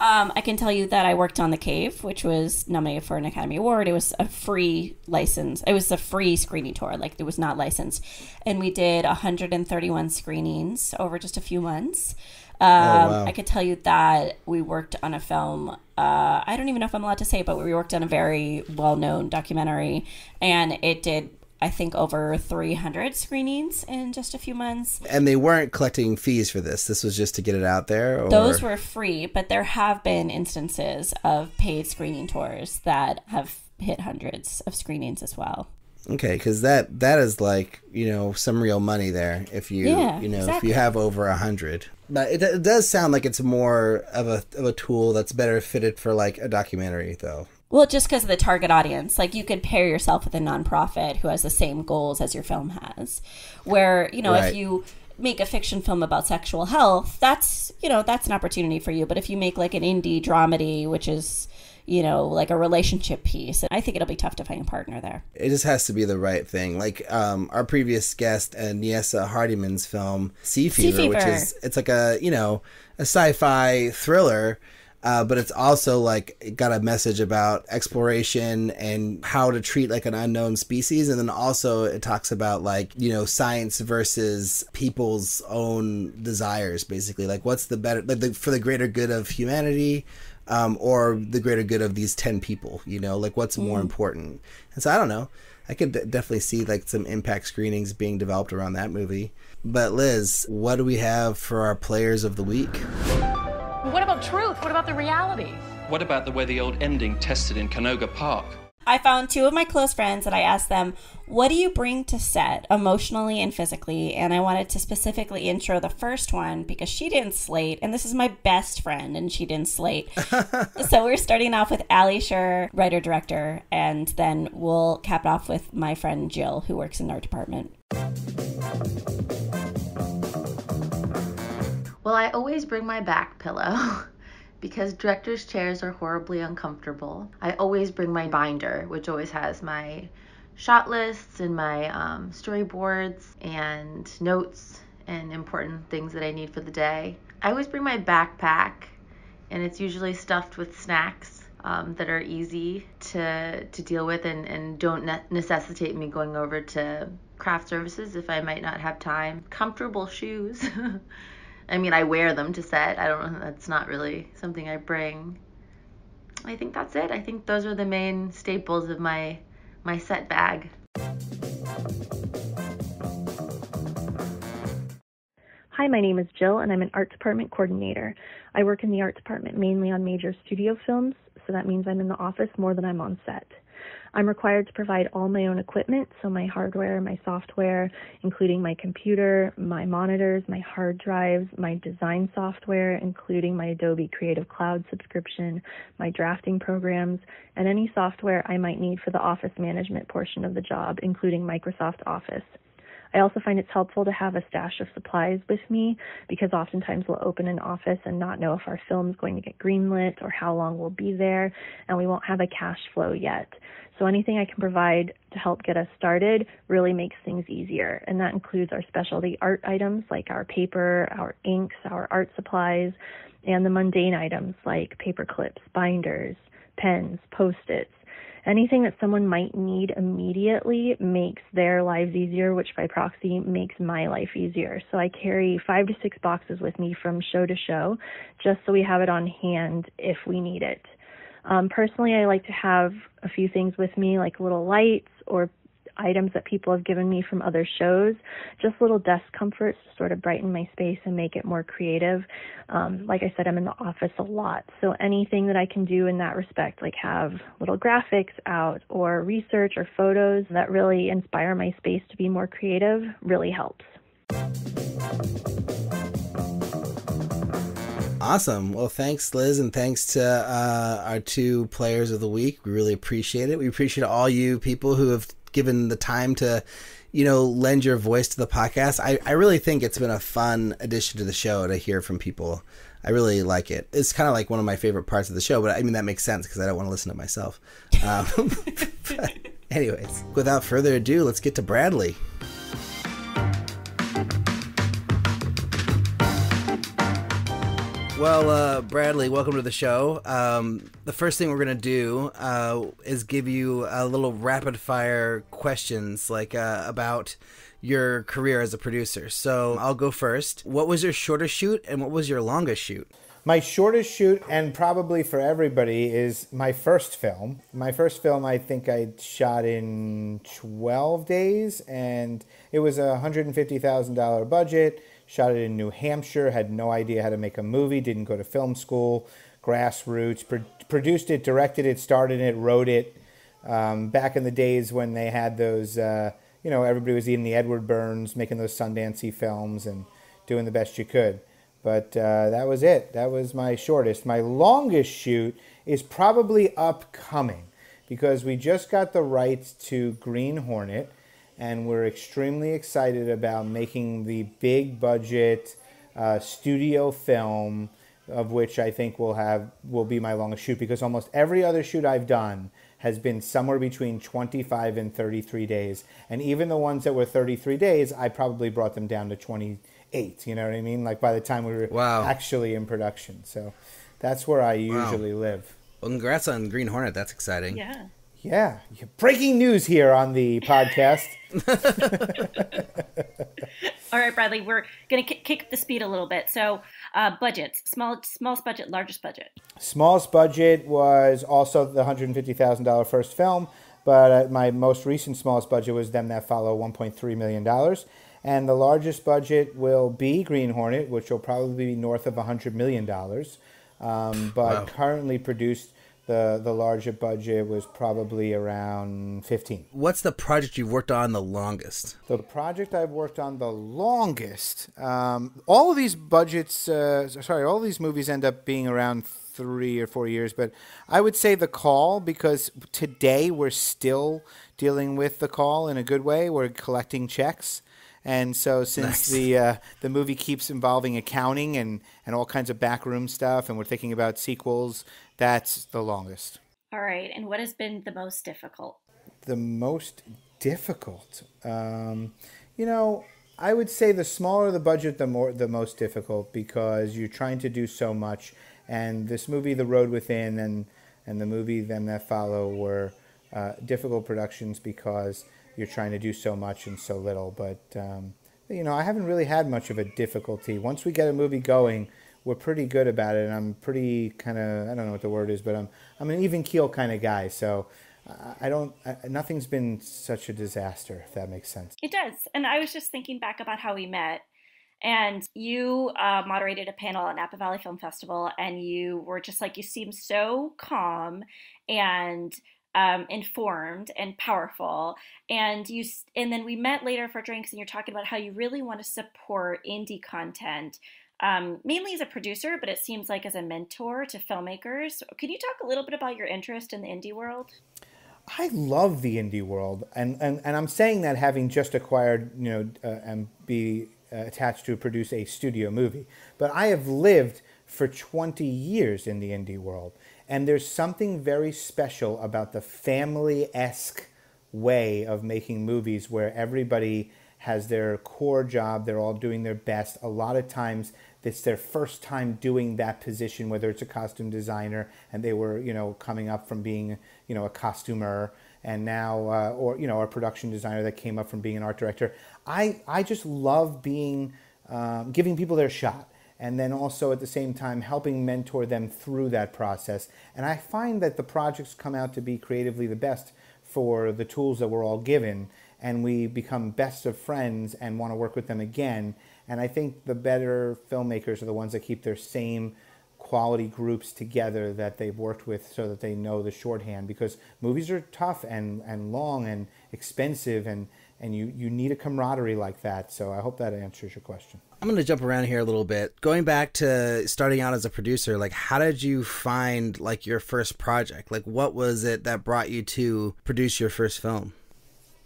Um, I can tell you that I worked on The Cave, which was nominated for an Academy Award. It was a free license. It was a free screening tour, like it was not licensed. And we did 131 screenings over just a few months. Um, oh, wow. I could tell you that we worked on a film. Uh, I don't even know if I'm allowed to say, it, but we worked on a very well known documentary, and it did I think over 300 screenings in just a few months. And they weren't collecting fees for this. This was just to get it out there. Or... Those were free, but there have been instances of paid screening tours that have hit hundreds of screenings as well. Okay, because that that is like you know some real money there. If you yeah, you know exactly. if you have over a hundred, but it, it does sound like it's more of a of a tool that's better fitted for like a documentary, though. Well, just because of the target audience, like you could pair yourself with a nonprofit who has the same goals as your film has. Where, you know, right. if you make a fiction film about sexual health, that's, you know, that's an opportunity for you. But if you make like an indie dramedy, which is, you know, like a relationship piece, I think it'll be tough to find a partner there. It just has to be the right thing. Like um, our previous guest, uh, Neasa Hardiman's film, Sea Fever, sea Fever, which is, it's like a, you know, a sci fi thriller uh, but it's also like got a message about exploration and how to treat like an unknown species. And then also it talks about like you know science versus people's own desires basically. Like what's the better like the, for the greater good of humanity um, or the greater good of these 10 people you know? Like what's more mm. important? And so i don't know. I could d- definitely see like some impact screenings being developed around that movie. But liz what do we have for our players of the week what about truth? What about the reality? What about the way the old ending tested in Canoga Park? I found two of my close friends and I asked them, What do you bring to set emotionally and physically? And I wanted to specifically intro the first one because she didn't slate, and this is my best friend, and she didn't slate. so we're starting off with Ali Scher, writer director, and then we'll cap it off with my friend Jill, who works in our department. Well, I always bring my back pillow. because director's chairs are horribly uncomfortable. I always bring my binder, which always has my shot lists and my um, storyboards and notes and important things that I need for the day. I always bring my backpack, and it's usually stuffed with snacks um, that are easy to, to deal with and, and don't ne- necessitate me going over to craft services if I might not have time. Comfortable shoes. I mean, I wear them to set. I don't know. That's not really something I bring. I think that's it. I think those are the main staples of my my set bag. Hi, my name is Jill, and I'm an art department coordinator. I work in the art department mainly on major studio films, so that means I'm in the office more than I'm on set. I'm required to provide all my own equipment, so my hardware, my software, including my computer, my monitors, my hard drives, my design software, including my Adobe Creative Cloud subscription, my drafting programs, and any software I might need for the office management portion of the job, including Microsoft Office. I also find it's helpful to have a stash of supplies with me because oftentimes we'll open an office and not know if our film's going to get greenlit or how long we'll be there, and we won't have a cash flow yet. So anything I can provide to help get us started really makes things easier, and that includes our specialty art items like our paper, our inks, our art supplies, and the mundane items like paper clips, binders, pens, post-its, anything that someone might need immediately makes their lives easier, which by proxy makes my life easier. So I carry five to six boxes with me from show to show, just so we have it on hand if we need it. Um, personally, I like to have a few things with me, like little lights or items that people have given me from other shows, just little desk comforts to sort of brighten my space and make it more creative. Um, like I said, I'm in the office a lot, so anything that I can do in that respect, like have little graphics out or research or photos that really inspire my space to be more creative, really helps. Awesome. Well, thanks, Liz, and thanks to uh, our two players of the week. We really appreciate it. We appreciate all you people who have given the time to, you know, lend your voice to the podcast. I, I really think it's been a fun addition to the show to hear from people. I really like it. It's kind of like one of my favorite parts of the show, but I mean, that makes sense because I don't want to listen to myself. Um, anyways, without further ado, let's get to Bradley. Well, uh, Bradley, welcome to the show. Um, the first thing we're going to do uh, is give you a little rapid fire questions like uh, about your career as a producer. So I'll go first. What was your shortest shoot and what was your longest shoot? My shortest shoot, and probably for everybody, is my first film. My first film, I think I shot in 12 days, and it was a $150,000 budget shot it in New Hampshire, had no idea how to make a movie, didn't go to film school, grassroots, pro- produced it, directed it, started it, wrote it. Um, back in the days when they had those, uh, you know, everybody was eating the Edward Burns, making those Sundancey films and doing the best you could. But uh, that was it. That was my shortest. My longest shoot is probably upcoming because we just got the rights to Green Hornet and we're extremely excited about making the big budget uh, studio film of which I think will have will be my longest shoot because almost every other shoot I've done has been somewhere between 25 and 33 days. And even the ones that were 33 days I probably brought them down to 28 you know what I mean? Like by the time we were wow. actually in production. So that's where I usually wow. live. Well congrats on Green Hornet. That's exciting. Yeah yeah, breaking news here on the podcast. All right, Bradley, we're going to kick the speed a little bit. So, uh, budgets, small, smallest budget, largest budget. Smallest budget was also the hundred and fifty thousand dollar first film, but uh, my most recent smallest budget was Them That Follow, one point three million dollars, and the largest budget will be Green Hornet, which will probably be north of hundred million dollars, um, but wow. currently produced the the larger budget was probably around 15 what's the project you've worked on the longest? The project i've worked on the longest um, all of these budgets uh, sorry all these movies end up being around three or four years but i would say the call because today we're still dealing with the call in a good way. We're collecting checks. And so since nice. the uh, the movie keeps involving accounting and, and all kinds of backroom stuff, and we're thinking about sequels that's the longest. All right. And what has been the most difficult? The most difficult. Um, you know, I would say the smaller the budget, the more the most difficult because you're trying to do so much. And this movie, The Road Within, and and the movie Them That Follow were uh, difficult productions because you're trying to do so much and so little. But um, you know, I haven't really had much of a difficulty. Once we get a movie going, we're pretty good about it. And I'm pretty kind of I don't know what the word is, but I'm I'm an even keel kind of guy. So I don't. I, nothing's been such a disaster, if that makes sense. It does. And I was just thinking back about how we met. And you uh, moderated a panel at Napa Valley Film Festival, and you were just like, you seemed so calm and um, informed and powerful. And you, and then we met later for drinks, and you're talking about how you really want to support indie content, um, mainly as a producer, but it seems like as a mentor to filmmakers. Can you talk a little bit about your interest in the indie world? I love the indie world, and, and, and I'm saying that having just acquired, you know, uh, and be uh, attached to produce a studio movie. But I have lived for 20 years in the indie world, and there's something very special about the family esque way of making movies where everybody has their core job, they're all doing their best. A lot of times, it's their first time doing that position, whether it's a costume designer and they were, you know, coming up from being, you know, a costumer and now, uh, or, you know, a production designer that came up from being an art director. I, I just love being, um, giving people their shot and then also at the same time helping mentor them through that process. And I find that the projects come out to be creatively the best for the tools that we're all given and we become best of friends and want to work with them again and I think the better filmmakers are the ones that keep their same quality groups together that they've worked with so that they know the shorthand because movies are tough and, and long and expensive and, and you, you need a camaraderie like that. So I hope that answers your question. I'm going to jump around here a little bit. Going back to starting out as a producer, like how did you find like your first project? Like what was it that brought you to produce your first film?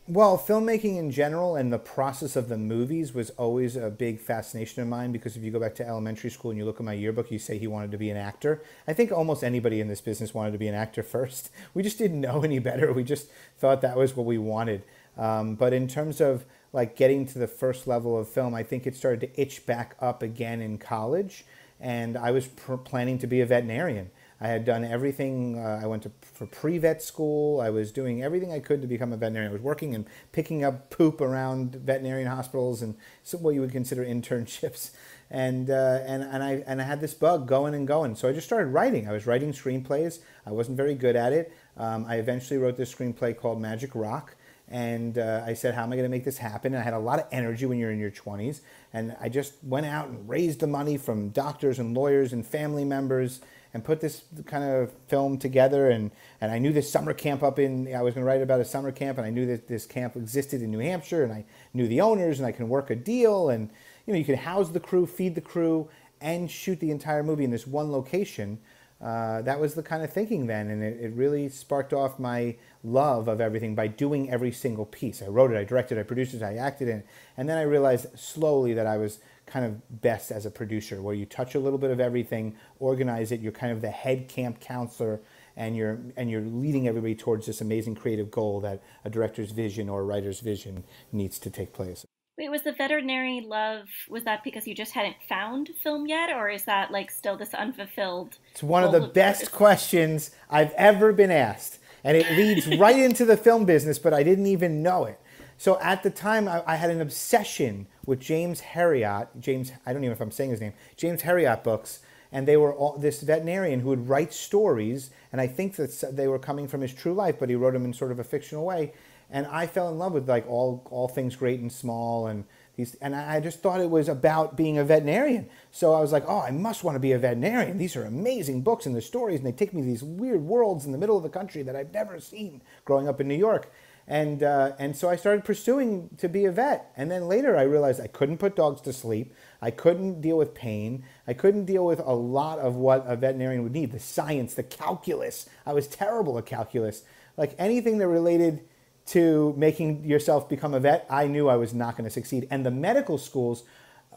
Well, filmmaking in general and the process of the movies was always a big fascination of mine because if you go back to elementary school and you look at my yearbook, you say he wanted to be an actor. I think almost anybody in this business wanted to be an actor first. We just didn't know any better. We just thought that was what we wanted. Um, but in terms of like getting to the first level of film, I think it started to itch back up again in college. And I was planning to be a veterinarian. I had done everything. Uh, I went to for pre-vet school. I was doing everything I could to become a veterinarian. I was working and picking up poop around veterinarian hospitals and what you would consider internships. And uh, and and I and I had this bug going and going. So I just started writing. I was writing screenplays. I wasn't very good at it. Um, I eventually wrote this screenplay called Magic Rock. And uh, I said, How am I going to make this happen? And I had a lot of energy when you're in your 20s. And I just went out and raised the money from doctors and lawyers and family members and put this kind of film together. And, and I knew this summer camp up in, I was going to write about a summer camp, and I knew that this camp existed in New Hampshire, and I knew the owners, and I can work a deal. And, you know, you can house the crew, feed the crew, and shoot the entire movie in this one location. Uh, that was the kind of thinking then, and it, it, really sparked off my love of everything by doing every single piece. I wrote it, I directed, I produced it, I acted in it, and then I realized slowly that I was kind of best as a producer, where you touch a little bit of everything, organize it. You're kind of the head camp counselor, and you're and you're leading everybody towards this amazing creative goal that a director's vision or a writer's vision needs to take place. Wait, was the veterinary love was that because you just hadn't found film yet, or is that like still this unfulfilled? It's one of the best questions I've ever been asked, and it leads right into the film business, but I didn't even know it. So at the time, I, I, had an obsession with James Herriot. James, I don't even know if I'm saying his name. James Herriot books, and they were all, this veterinarian who would write stories, and I think that they were coming from his true life, but he wrote them in sort of a fictional way. And I fell in love with like all all things great and small, and these, and I just thought it was about being a veterinarian. So I was like, oh, I must want to be a veterinarian. These are amazing books and the stories, and they take me to these weird worlds in the middle of the country that I've never seen growing up in New York. And, uh, and so I started pursuing to be a vet. And then later I realized I couldn't put dogs to sleep. I couldn't deal with pain. I couldn't deal with a lot of what a veterinarian would need the science, the calculus. I was terrible at calculus. Like anything that related to making yourself become a vet, I knew I was not going to succeed. And the medical schools,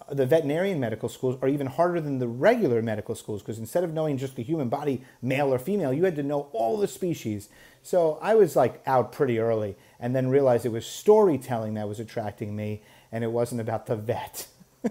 uh, the veterinarian medical schools, are even harder than the regular medical schools because instead of knowing just the human body, male or female, you had to know all the species. So I was like out pretty early and then realized it was storytelling that was attracting me and it wasn't about the vet.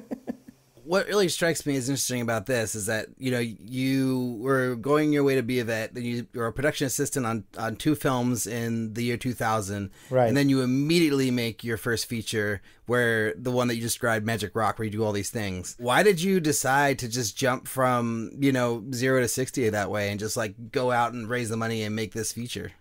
what really strikes me as interesting about this is that you know you were going your way to be a vet then you were a production assistant on on two films in the year 2000 right. and then you immediately make your first feature where the one that you described magic rock where you do all these things. Why did you decide to just jump from you know 0 to 60 that way and just like go out and raise the money and make this feature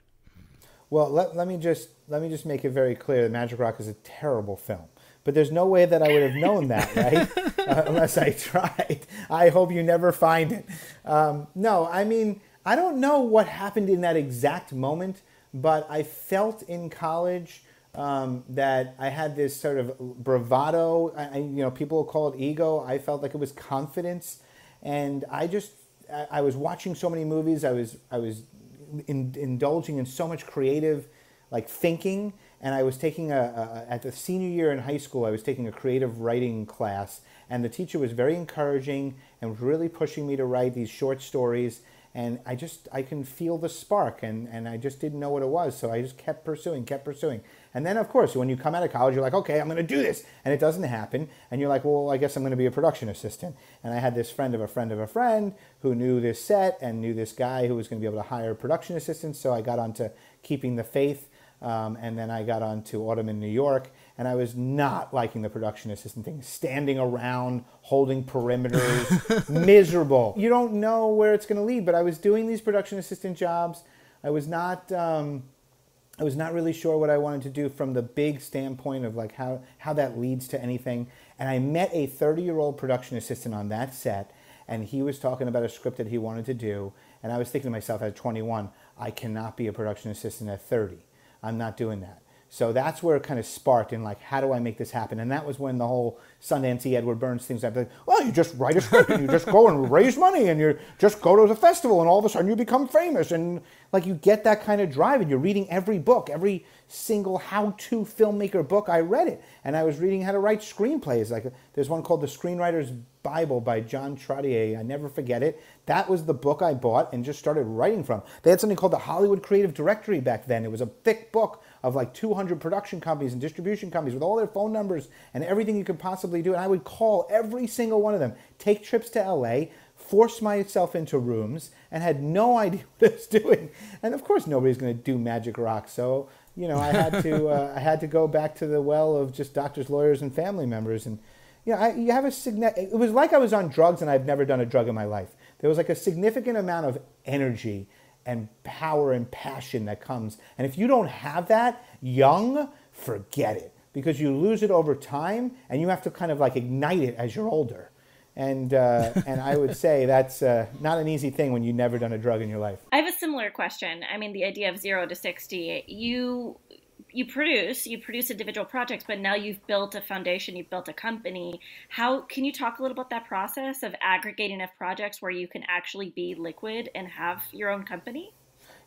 Well, let, let me just let me just make it very clear that Magic Rock is a terrible film. But there's no way that I would have known that, right? uh, unless I tried. I hope you never find it. Um, no, I mean, I don't know what happened in that exact moment, but I felt in college um, that I had this sort of bravado. I, you know, people call it ego. I felt like it was confidence, and I just I, I was watching so many movies. I was I was in, indulging in so much creative like thinking. And i was taking a, a, at the senior year in high school i was taking a creative writing class. And the teacher was very encouraging and was really pushing me to write these short stories. And i just i can feel the spark and, and i just didn't know what it was. So i just kept pursuing kept pursuing and then of course when you come out of college you're like okay i'm going to do this and it doesn't happen and you're like well i guess i'm going to be a production assistant and i had this friend of a friend of a friend who knew this set and knew this guy who was going to be able to hire production assistants so i got onto keeping the faith um, and then I got onto Autumn in New York, and I was not liking the production assistant thing. Standing around, holding perimeters, miserable. You don't know where it's going to lead, but I was doing these production assistant jobs. I was not. Um, I was not really sure what I wanted to do from the big standpoint of like how, how that leads to anything. And I met a 30 year old production assistant on that set, and he was talking about a script that he wanted to do. And I was thinking to myself at 21, I cannot be a production assistant at 30. I'm not doing that. So that's where it kind of sparked in like, how do I make this happen? And that was when the whole Sundance Edward Burns things happened. Well, you just write a script and you just go and raise money and you just go to the festival and all of a sudden you become famous. And like you get that kind of drive and you're reading every book, every single how-to filmmaker book. I read it. And I was reading how to write screenplays. Like there's one called The Screenwriter's Bible by John Trottier. I never forget it. That was the book I bought and just started writing from. They had something called the Hollywood Creative Directory back then. It was a thick book of like 200 production companies and distribution companies with all their phone numbers and everything you could possibly do. And I would call every single one of them, take trips to LA, force myself into rooms, and had no idea what I was doing. And of course, nobody's going to do Magic Rock. So, you know, I had to, uh, I had to go back to the well of just doctors, lawyers, and family members. And you know, I, you have a significant, it was like I was on drugs and I've never done a drug in my life. There was like a significant amount of energy and power and passion that comes. And if you don't have that young, forget it because you lose it over time and you have to kind of like ignite it as you're older. And, uh, and I would say that's uh, not an easy thing when you've never done a drug in your life. I have a similar question. I mean, the idea of zero to 60, you you produce you produce individual projects but now you've built a foundation you've built a company how can you talk a little about that process of aggregating enough projects where you can actually be liquid and have your own company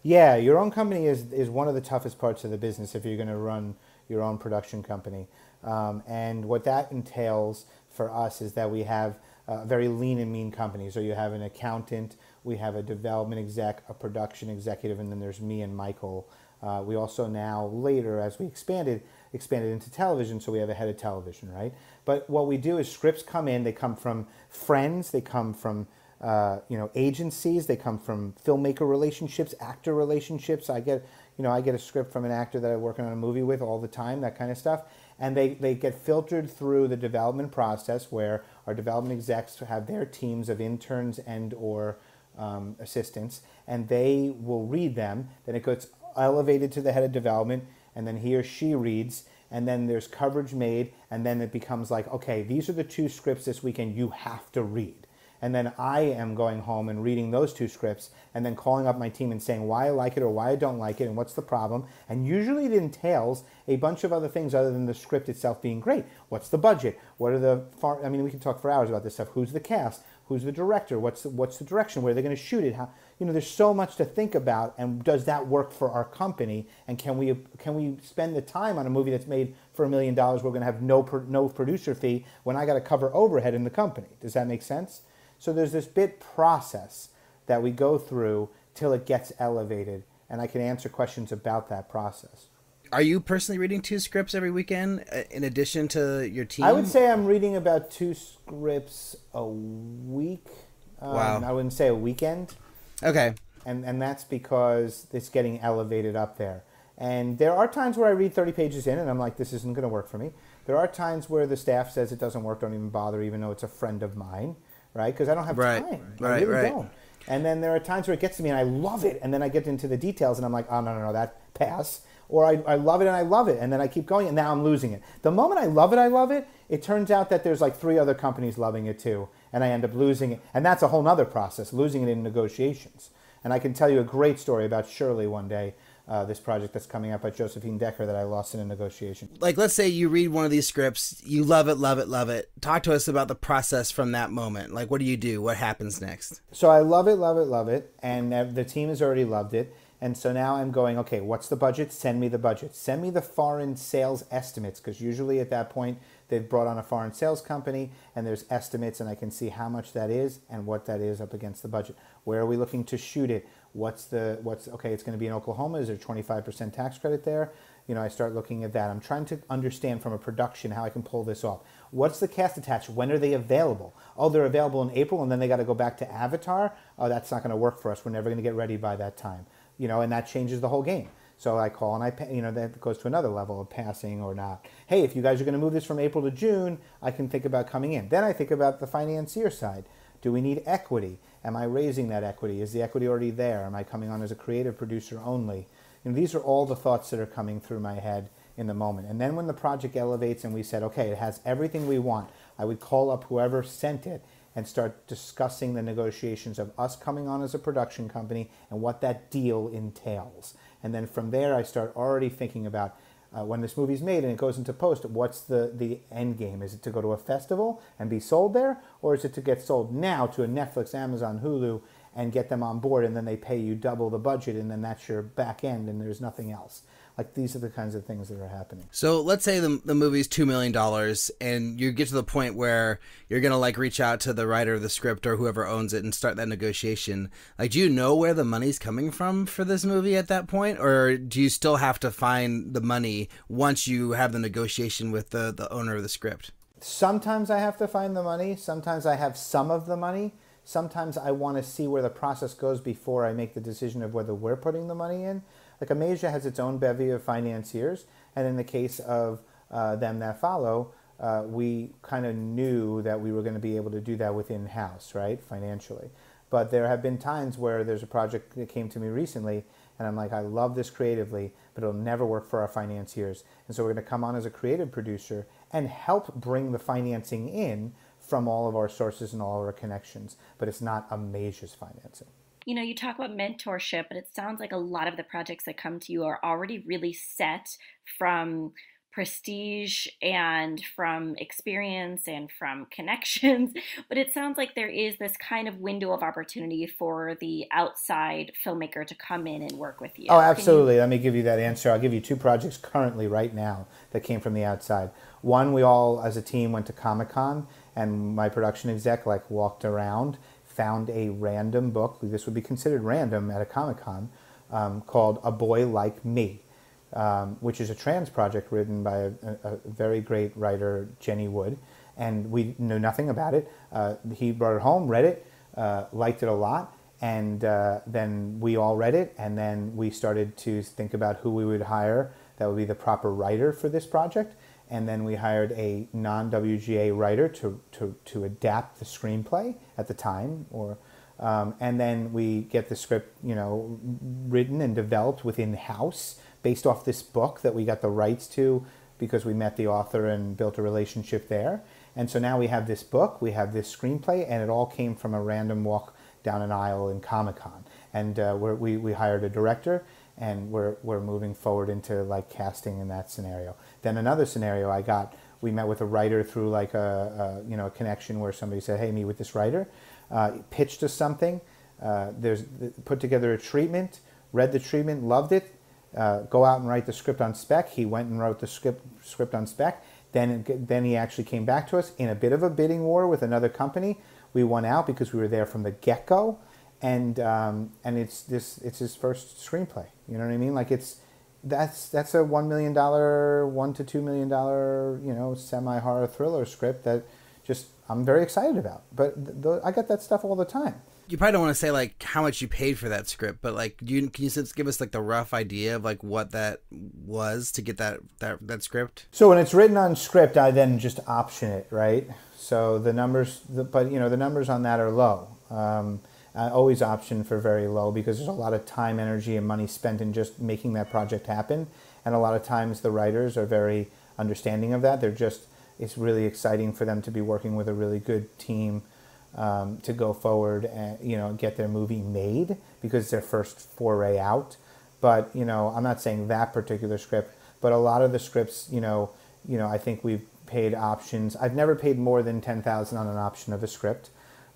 yeah your own company is, is one of the toughest parts of the business if you're going to run your own production company um, and what that entails for us is that we have a very lean and mean company so you have an accountant we have a development exec a production executive and then there's me and michael uh, we also now later, as we expanded, expanded into television, so we have a head of television, right? But what we do is scripts come in. They come from friends. They come from uh, you know agencies. They come from filmmaker relationships, actor relationships. I get you know I get a script from an actor that I'm working on a movie with all the time, that kind of stuff. And they, they get filtered through the development process where our development execs have their teams of interns and or um, assistants, and they will read them. Then it goes elevated to the head of development, and then he or she reads, and then there's coverage made, and then it becomes like, okay, these are the two scripts this weekend you have to read. And then I am going home and reading those two scripts and then calling up my team and saying why I like it or why I don't like it and what's the problem. And usually it entails a bunch of other things other than the script itself being great. What's the budget? What are the far, I mean, we can talk for hours about this stuff. Who's the cast? Who's the director? What's the, what's the direction? Where are they going to shoot it? How, you know, there's so much to think about, and does that work for our company? And can we can we spend the time on a movie that's made for a million dollars? We're going to have no no producer fee when I got to cover overhead in the company. Does that make sense? So there's this bit process that we go through till it gets elevated, and I can answer questions about that process. Are you personally reading two scripts every weekend uh, in addition to your team? I would say I'm reading about two scripts a week. Um, wow. I wouldn't say a weekend. Okay. And and that's because it's getting elevated up there. And there are times where I read 30 pages in and I'm like, this isn't going to work for me. There are times where the staff says it doesn't work, don't even bother, even though it's a friend of mine, right? Because I don't have right. time. Right, I really right. don't. And then there are times where it gets to me and I love it, and then I get into the details and I'm like, oh no no no that pass. Or I, I love it and I love it, and then I keep going, and now I'm losing it. The moment I love it, I love it. It turns out that there's like three other companies loving it too, and I end up losing it, and that's a whole nother process, losing it in negotiations. And I can tell you a great story about Shirley one day uh, this project that's coming up by Josephine Decker that I lost in a negotiation. Like, let's say you read one of these scripts, you love it, love it, love it. Talk to us about the process from that moment. Like, what do you do? What happens next? So I love it, love it, love it, and the team has already loved it. And so now I'm going, okay, what's the budget? Send me the budget. Send me the foreign sales estimates, because usually at that point they've brought on a foreign sales company and there's estimates, and I can see how much that is and what that is up against the budget. Where are we looking to shoot it? What's the what's okay? It's going to be in Oklahoma. Is there 25% tax credit there? You know, I start looking at that. I'm trying to understand from a production how I can pull this off. What's the cast attached? When are they available? Oh, they're available in April, and then they got to go back to Avatar. Oh, that's not going to work for us. We're never going to get ready by that time. You know, and that changes the whole game. So I call and I, pay, you know, that goes to another level of passing or not. Hey, if you guys are going to move this from April to June, I can think about coming in. Then I think about the financier side. Do we need equity? Am I raising that equity? Is the equity already there? Am I coming on as a creative producer only? You know, these are all the thoughts that are coming through my head in the moment. And then when the project elevates and we said, okay, it has everything we want, I would call up whoever sent it and start discussing the negotiations of us coming on as a production company and what that deal entails. And then from there, I start already thinking about uh, when this movie's made and it goes into post, what's the, the end game? Is it to go to a festival and be sold there? Or is it to get sold now to a Netflix, Amazon, Hulu and get them on board and then they pay you double the budget and then that's your back end and there's nothing else? Like these are the kinds of things that are happening. So let's say the, the movie's $2 million and you get to the point where you're going to like reach out to the writer of the script or whoever owns it and start that negotiation. Like, do you know where the money's coming from for this movie at that point? Or do you still have to find the money once you have the negotiation with the, the owner of the script? Sometimes I have to find the money. Sometimes I have some of the money. Sometimes I want to see where the process goes before I make the decision of whether we're putting the money in. Like Amasia has its own bevy of financiers, and in the case of uh, them that follow, uh, we kind of knew that we were going to be able to do that within house, right, financially. But there have been times where there's a project that came to me recently, and I'm like, I love this creatively, but it'll never work for our financiers. And so we're going to come on as a creative producer and help bring the financing in from all of our sources and all of our connections. But it's not Amasia's financing you know, you talk about mentorship, but it sounds like a lot of the projects that come to you are already really set from prestige and from experience and from connections. But it sounds like there is this kind of window of opportunity for the outside filmmaker to come in and work with you. Oh, absolutely. You... Let me give you that answer. I'll give you two projects currently, right now, that came from the outside. One, we all, as a team, went to Comic Con, and my production exec like walked around found a random book, this would be considered random at a Comic Con, um, called A Boy Like Me, um, which is a trans project written by a, a, very great writer, Jennie Wood. And we knew nothing about it. Uh, he brought it home, read it, uh, liked it a lot, and uh, then we all read it, and then we started to think about who we would hire that would be the proper writer for this project and then we hired a non-WGA writer to, to, to adapt the screenplay at the time, or um, and then we get the script, you know, written and developed within house based off this book that we got the rights to because we met the author and built a relationship there. And so now we have this book, we have this screenplay, and it all came from a random walk down an aisle in Comic Con. And uh, we we hired a director, and we're we're moving forward into like casting in that scenario. Then another scenario I got, we met with a writer through like a, a you know a connection where somebody said, "Hey, meet with this writer," uh, pitched us something. Uh, there's put together a treatment, read the treatment, loved it. Uh, go out and write the script on spec. He went and wrote the script script on spec. Then then he actually came back to us in a bit of a bidding war with another company. We won out because we were there from the get go, and um, and it's this it's his first screenplay. You know what I mean? Like it's that's that's a one million dollar, one to two million dollar, you know, semi horror thriller script that just I'm very excited about. But th- I get that stuff all the time. You probably don't want to say like how much you paid for that script, but like, do you can you just give us like the rough idea of like what that was to get that that that script? So when it's written on script, I then just option it, right? So the numbers, the, but you know, the numbers on that are low. Um, I always option for very low because there's a lot of time, energy, and money spent in just making that project happen. And a lot of times the writers are very understanding of that. They're just, it's really exciting for them to be working with a really good team um, to go forward and, you know, get their movie made because it's their first foray out. But, you know, I'm not saying that particular script, but a lot of the scripts, you know, you know, I think we've paid options. I've never paid more than 10,000 on an option of a script.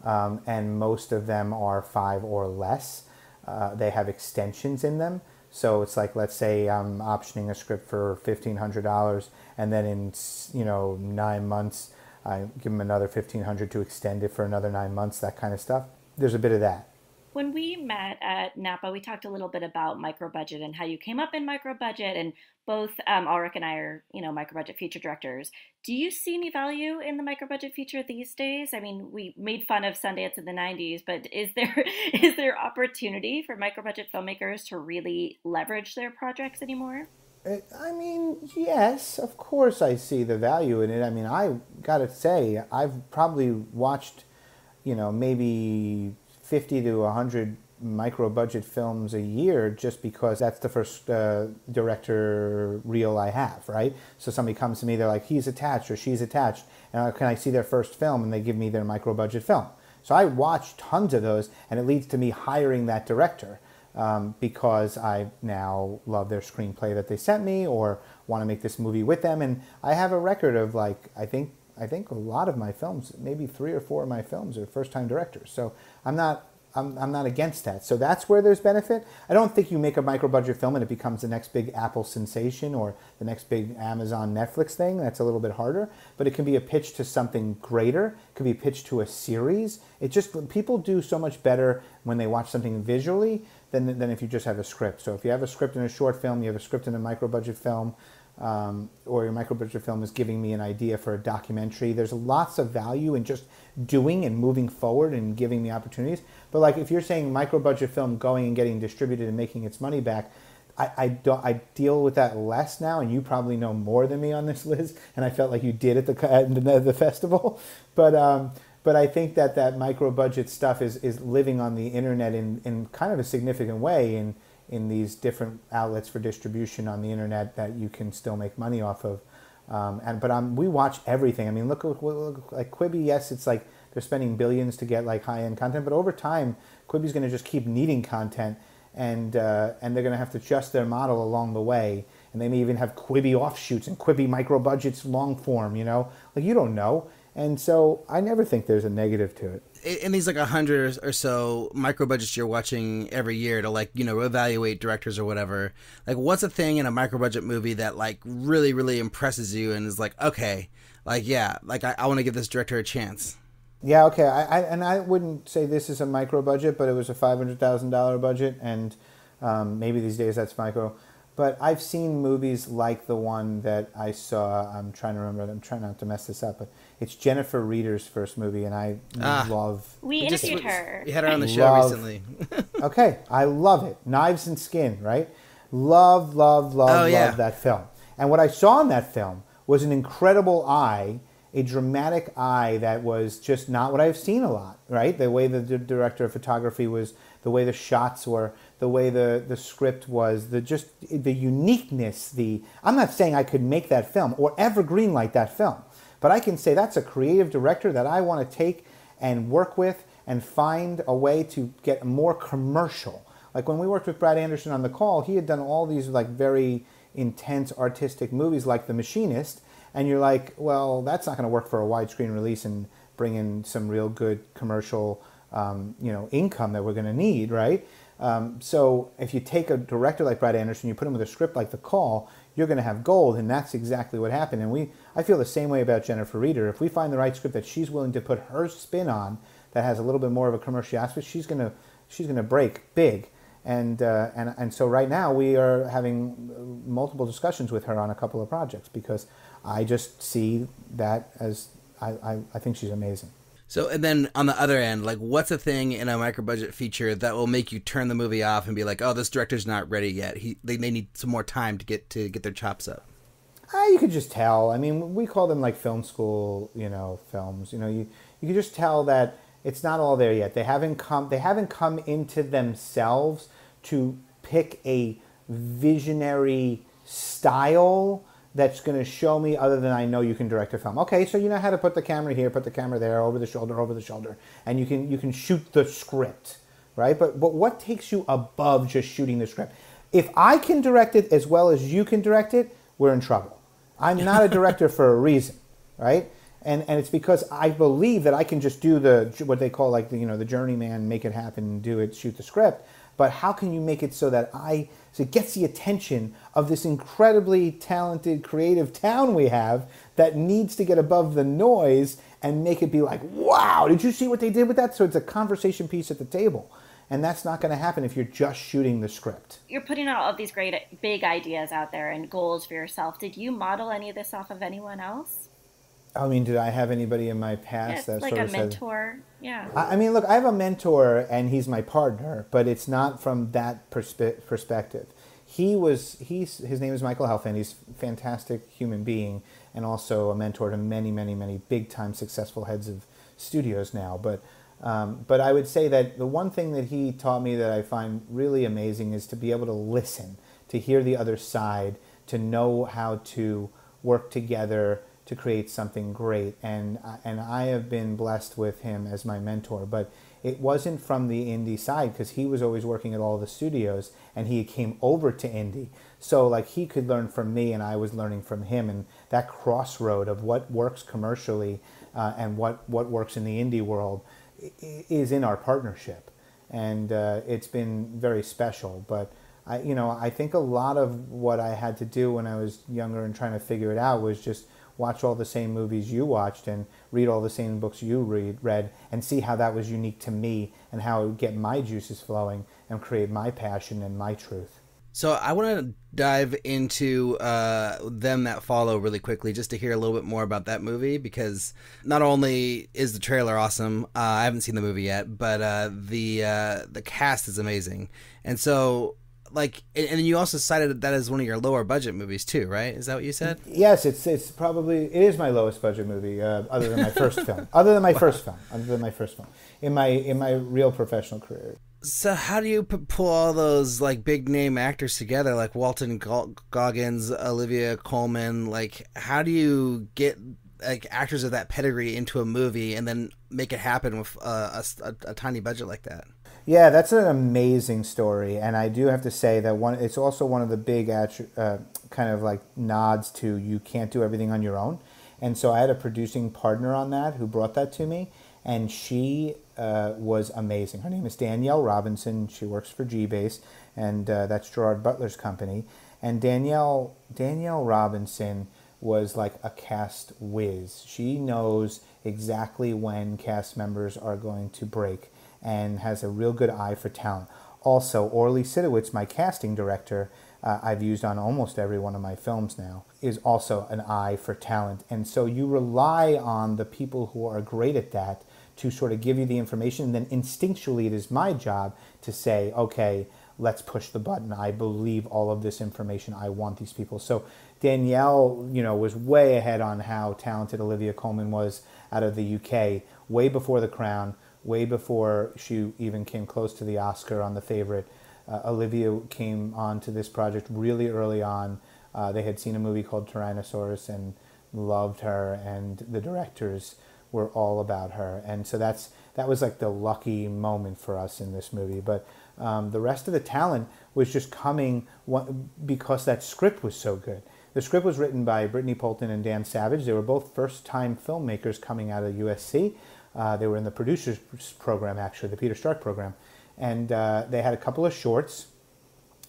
Um, and most of them are five or less. Uh, they have extensions in them. So it's like, let's say I'm optioning a script for fifteen hundred dollars, and then in you know nine months, I give them another fifteen hundred to extend it for another nine months. That kind of stuff. There's a bit of that. When we met at Napa, we talked a little bit about micro budget and how you came up in micro budget, and both um, Alrik and I are, you know, micro budget feature directors. Do you see any value in the micro budget feature these days? I mean, we made fun of Sundance in the '90s, but is there is there opportunity for micro budget filmmakers to really leverage their projects anymore? I mean, yes, of course I see the value in it. I mean, I gotta say, I've probably watched, you know, maybe 50 to 100 micro budget films a year just because that's the first uh, director reel I have, right? So somebody comes to me, they're like, he's attached or she's attached, and uh, can I see their first film? And they give me their micro budget film. So I watch tons of those, and it leads to me hiring that director um, because I now love their screenplay that they sent me or want to make this movie with them. And I have a record of like, I think I think a lot of my films, maybe three or four of my films, are first-time directors. So I'm not I'm, I'm not against that. So that's where there's benefit. I don't think you make a micro budget film and it becomes the next big Apple sensation or the next big Amazon Netflix thing. That's a little bit harder. But it can be a pitch to something greater. It could be a pitch to a series. It just people do so much better when they watch something visually than, than if you just have a script. So if you have a script in a short film, you have a script in a micro budget film, um, or your micro budget film is giving me an idea for a documentary. There's lots of value in just doing and moving forward and giving me opportunities. But like if you're saying micro budget film going and getting distributed and making its money back, I, I don't I deal with that less now, and you probably know more than me on this, Liz. And I felt like you did at the at the, the festival, but um, but I think that that micro budget stuff is is living on the internet in in kind of a significant way in in these different outlets for distribution on the internet that you can still make money off of. Um, and but um, we watch everything. I mean, look, look, look like Quibi. Yes, it's like they're spending billions to get like high end content, but over time, Quibi's going to just keep needing content, and uh, and they're going to have to adjust their model along the way. And they may even have Quibi offshoots and Quibi micro budgets long form. You know, like you don't know. And so I never think there's a negative to it in these like a hundred or so micro budgets you're watching every year to like you know evaluate directors or whatever like what's a thing in a micro budget movie that like really really impresses you and is like okay like yeah like i, I want to give this director a chance yeah okay I, I, and i wouldn't say this is a micro budget but it was a $500000 budget and um, maybe these days that's micro but I've seen movies like the one that I saw. I'm trying to remember. I'm trying not to mess this up, but it's Jennifer Reeder's first movie, and I ah, love. We interviewed just, her. We had her on the show love, recently. okay, I love it. Knives and Skin, right? Love, love, love, oh, love yeah. that film. And what I saw in that film was an incredible eye, a dramatic eye that was just not what I've seen a lot, right? The way the director of photography was, the way the shots were, the way the, the script was, the just the uniqueness, the I'm not saying I could make that film or ever green light that film, but I can say that's a creative director that I want to take and work with and find a way to get more commercial. Like when we worked with Brad Anderson on the call, he had done all these like very intense artistic movies like The Machinist, and you're like, well, that's not going to work for a widescreen release and bring in some real good commercial, um, you know, income that we're going to need, right? Um, so if you take a director like Brad Anderson, you put him with a script like The Call, you're going to have gold, and that's exactly what happened. And we, I feel the same way about Jennifer Reeder. If we find the right script that she's willing to put her spin on, that has a little bit more of a commercial aspect, she's going to, she's going to break big. And, uh, and, and so right now we are having multiple discussions with her on a couple of projects because I just see that as I, I, I think she's amazing. So, and then on the other end, like, what's a thing in a micro budget feature that will make you turn the movie off and be like, "Oh, this director's not ready yet. He they, they need some more time to get to get their chops up." Uh, you could just tell. I mean, we call them like film school, you know, films. You know, you you could just tell that it's not all there yet. They haven't come. They haven't come into themselves to pick a visionary style that's going to show me other than I know you can direct a film. Okay, so you know how to put the camera here, put the camera there, over the shoulder, over the shoulder, and you can you can shoot the script, right? But but what takes you above just shooting the script? If I can direct it as well as you can direct it, we're in trouble. I'm not a director for a reason, right? And and it's because I believe that I can just do the what they call like the you know the journeyman, make it happen, do it, shoot the script. But how can you make it so that I so it gets the attention of this incredibly talented, creative town we have that needs to get above the noise and make it be like, wow, did you see what they did with that? So it's a conversation piece at the table. And that's not going to happen if you're just shooting the script. You're putting all of these great big ideas out there and goals for yourself. Did you model any of this off of anyone else? I mean, did I have anybody in my past yeah, that like sort a of mentor? Yeah. I I mean, look, I have a mentor, and he's my partner, but it's not from that perspe- perspective. He was he's his name is Michael Helfant. He's a fantastic human being, and also a mentor to many, many, many big time successful heads of studios now. But um, but I would say that the one thing that he taught me that I find really amazing is to be able to listen, to hear the other side, to know how to work together to create something great. And and I have been blessed with him as my mentor, but it wasn't from the indie side because he was always working at all the studios and he came over to indie. So like he could learn from me and I was learning from him and that crossroad of what works commercially uh, and what what works in the indie world is in our partnership, and uh, it's been very special. But I, you know, I think a lot of what I had to do when I was younger and trying to figure it out was just watch all the same movies you watched and read all the same books you read, read and see how that was unique to me and how it would get my juices flowing and create my passion and my truth. So I want to dive into uh, them that follow really quickly, just to hear a little bit more about that movie. Because not only is the trailer awesome, uh, I haven't seen the movie yet, but uh, the uh, the cast is amazing. And so, like, and you also cited that as one of your lower budget movies too, right? Is that what you said? Yes, it's it's probably it is my lowest budget movie, uh, other than my first film. Other than my first film, other than my first film in my in my real professional career. So how do you p- pull all those like big name actors together, like Walton Goggins, Olivia Colman? Like, how do you get like actors of that pedigree into a movie and then make it happen with a, a, a tiny budget like that? Yeah, that's an amazing story, and I do have to say that one. It's also one of the big uh, kind of like nods to you can't do everything on your own, and so I had a producing partner on that who brought that to me, and she uh, was amazing. Her name is Danielle Robinson. She works for G-Base, and uh, that's Gerard Butler's company. And Danielle Danielle Robinson was like a cast whiz. She knows exactly when cast members are going to break and has a real good eye for talent. Also, Orly Sitowitz, my casting director, uh, I've used on almost every one of my films now, is also an eye for talent. And so you rely on the people who are great at that to sort of give you the information. And then instinctually, it is my job to say, okay, let's push the button. I believe all of this information. I want these people. So Danielle, you know, was way ahead on how talented Olivia Colman was out of the UK, way before The Crown, way before she even came close to the Oscar on The Favorite. Uh, Olivia came on to this project really early on. Uh, they had seen a movie called Tyrannosaurus and loved her, and the directors were all about her. And so that's that was like the lucky moment for us in this movie. But um, the rest of the talent was just coming because that script was so good. The script was written by Brittany Poulton and Dan Savage. They were both first-time filmmakers coming out of USC. Uh, they were in the producers program, actually, the Peter Stark program, and uh, they had a couple of shorts.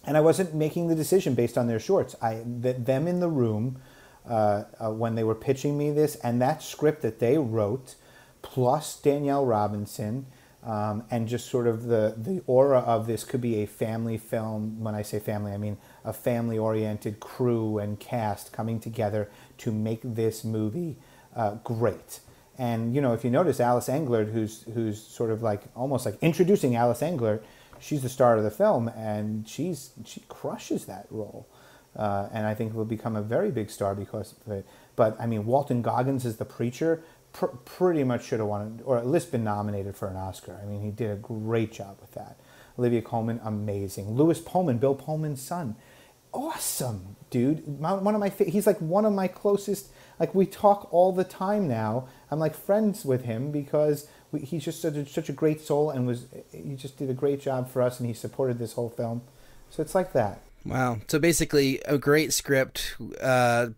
And I wasn't making the decision based on their shorts. I them in the room uh, uh, when they were pitching me this, and that script that they wrote, plus Danielle Robinson, um, and just sort of the, the aura of this could be a family film. When I say family, I mean a family oriented crew and cast coming together to make this movie uh, great. And you know, if you notice, Alice Englert, who's who's sort of like almost like introducing Alice Englert, she's the star of the film, and she's she crushes that role uh, and I think will become a very big star because of it. But I mean, Walton Goggins is the preacher, pr- pretty much should have won, or at least been nominated for an Oscar. I mean, he did a great job with that. Olivia Colman, amazing. Lewis Pullman, Bill Pullman's son, awesome, dude. My, one of my, he's like one of my closest. Like we talk all the time now. I'm like friends with him because we, he's just such a, such a great soul and was he just did a great job for us and he supported this whole film. So it's like that. Wow. So basically, a great script, uh,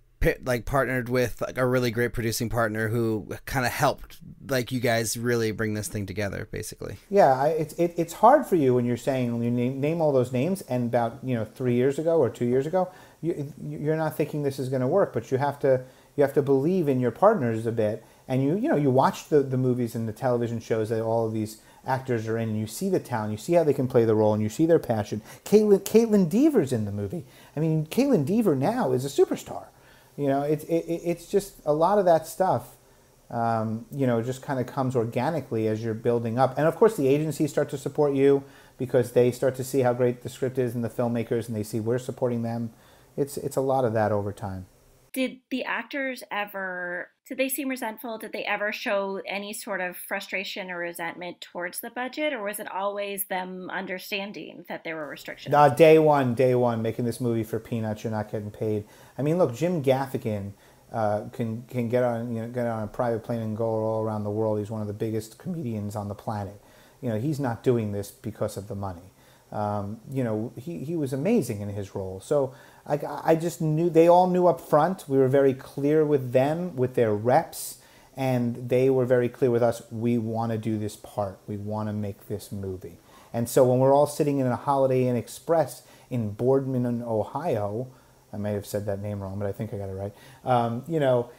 like partnered with like a really great producing partner who kind of helped, like you guys really bring this thing together. Basically. Yeah, I, it's it, it's hard for you when you're saying you name, name all those names, and about you know three years ago or two years ago, you, you're not thinking this is going to work, but you have to you have to believe in your partners a bit, and you you know you watch the the movies and the television shows that all of these actors are in, and you see the talent, you see how they can play the role, and you see their passion. Kaitlyn Kaitlyn Dever's in the movie. I mean, Kaitlyn Dever now is a superstar. You know, it's it, it's just a lot of that stuff. Um, you know, just kind of comes organically as you're building up, and of course the agencies start to support you because they start to see how great the script is and the filmmakers, and they see we're supporting them. It's it's a lot of that over time. Did the actors ever did they seem resentful? Did they ever show any sort of frustration or resentment towards the budget, or was it always them understanding that there were restrictions? Uh, day one, day one, making this movie for peanuts, you're not getting paid. I mean, look, Jim Gaffigan uh, can can get on you know get on a private plane and go all around the world. He's one of the biggest comedians on the planet. You know, he's not doing this because of the money. Um, you know, he, he was amazing in his role. So I, I just knew, they all knew up front. We were very clear with them, with their reps, and they were very clear with us. We want to do this part. We want to make this movie. And so when we're all sitting in a Holiday Inn Express in Boardman, Ohio, I may have said that name wrong, but I think I got it right. Um, you know,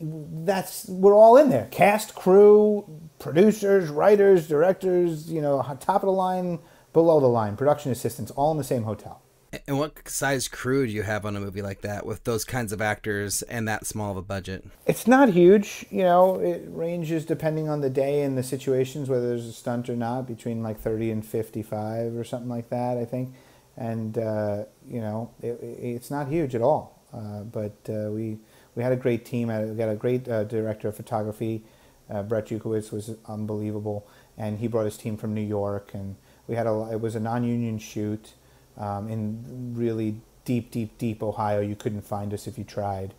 that's we're all in there. Cast, crew, producers, writers, directors. You know, top of the line, below the line, production assistants, all in the same hotel. And what size crew do you have on a movie like that with those kinds of actors and that small of a budget? It's not huge, you know. It ranges depending on the day and the situations, whether there's a stunt or not, between like thirty and fifty-five or something like that, I think. And uh, you know, it, it's not huge at all. Uh, but uh, we we had a great team. We got a great uh, director of photography. Uh, Brett Jutkiewicz was unbelievable, and he brought his team from New York. And we had a it was a non-union shoot um, in really deep, deep, deep Ohio. You couldn't find us if you tried.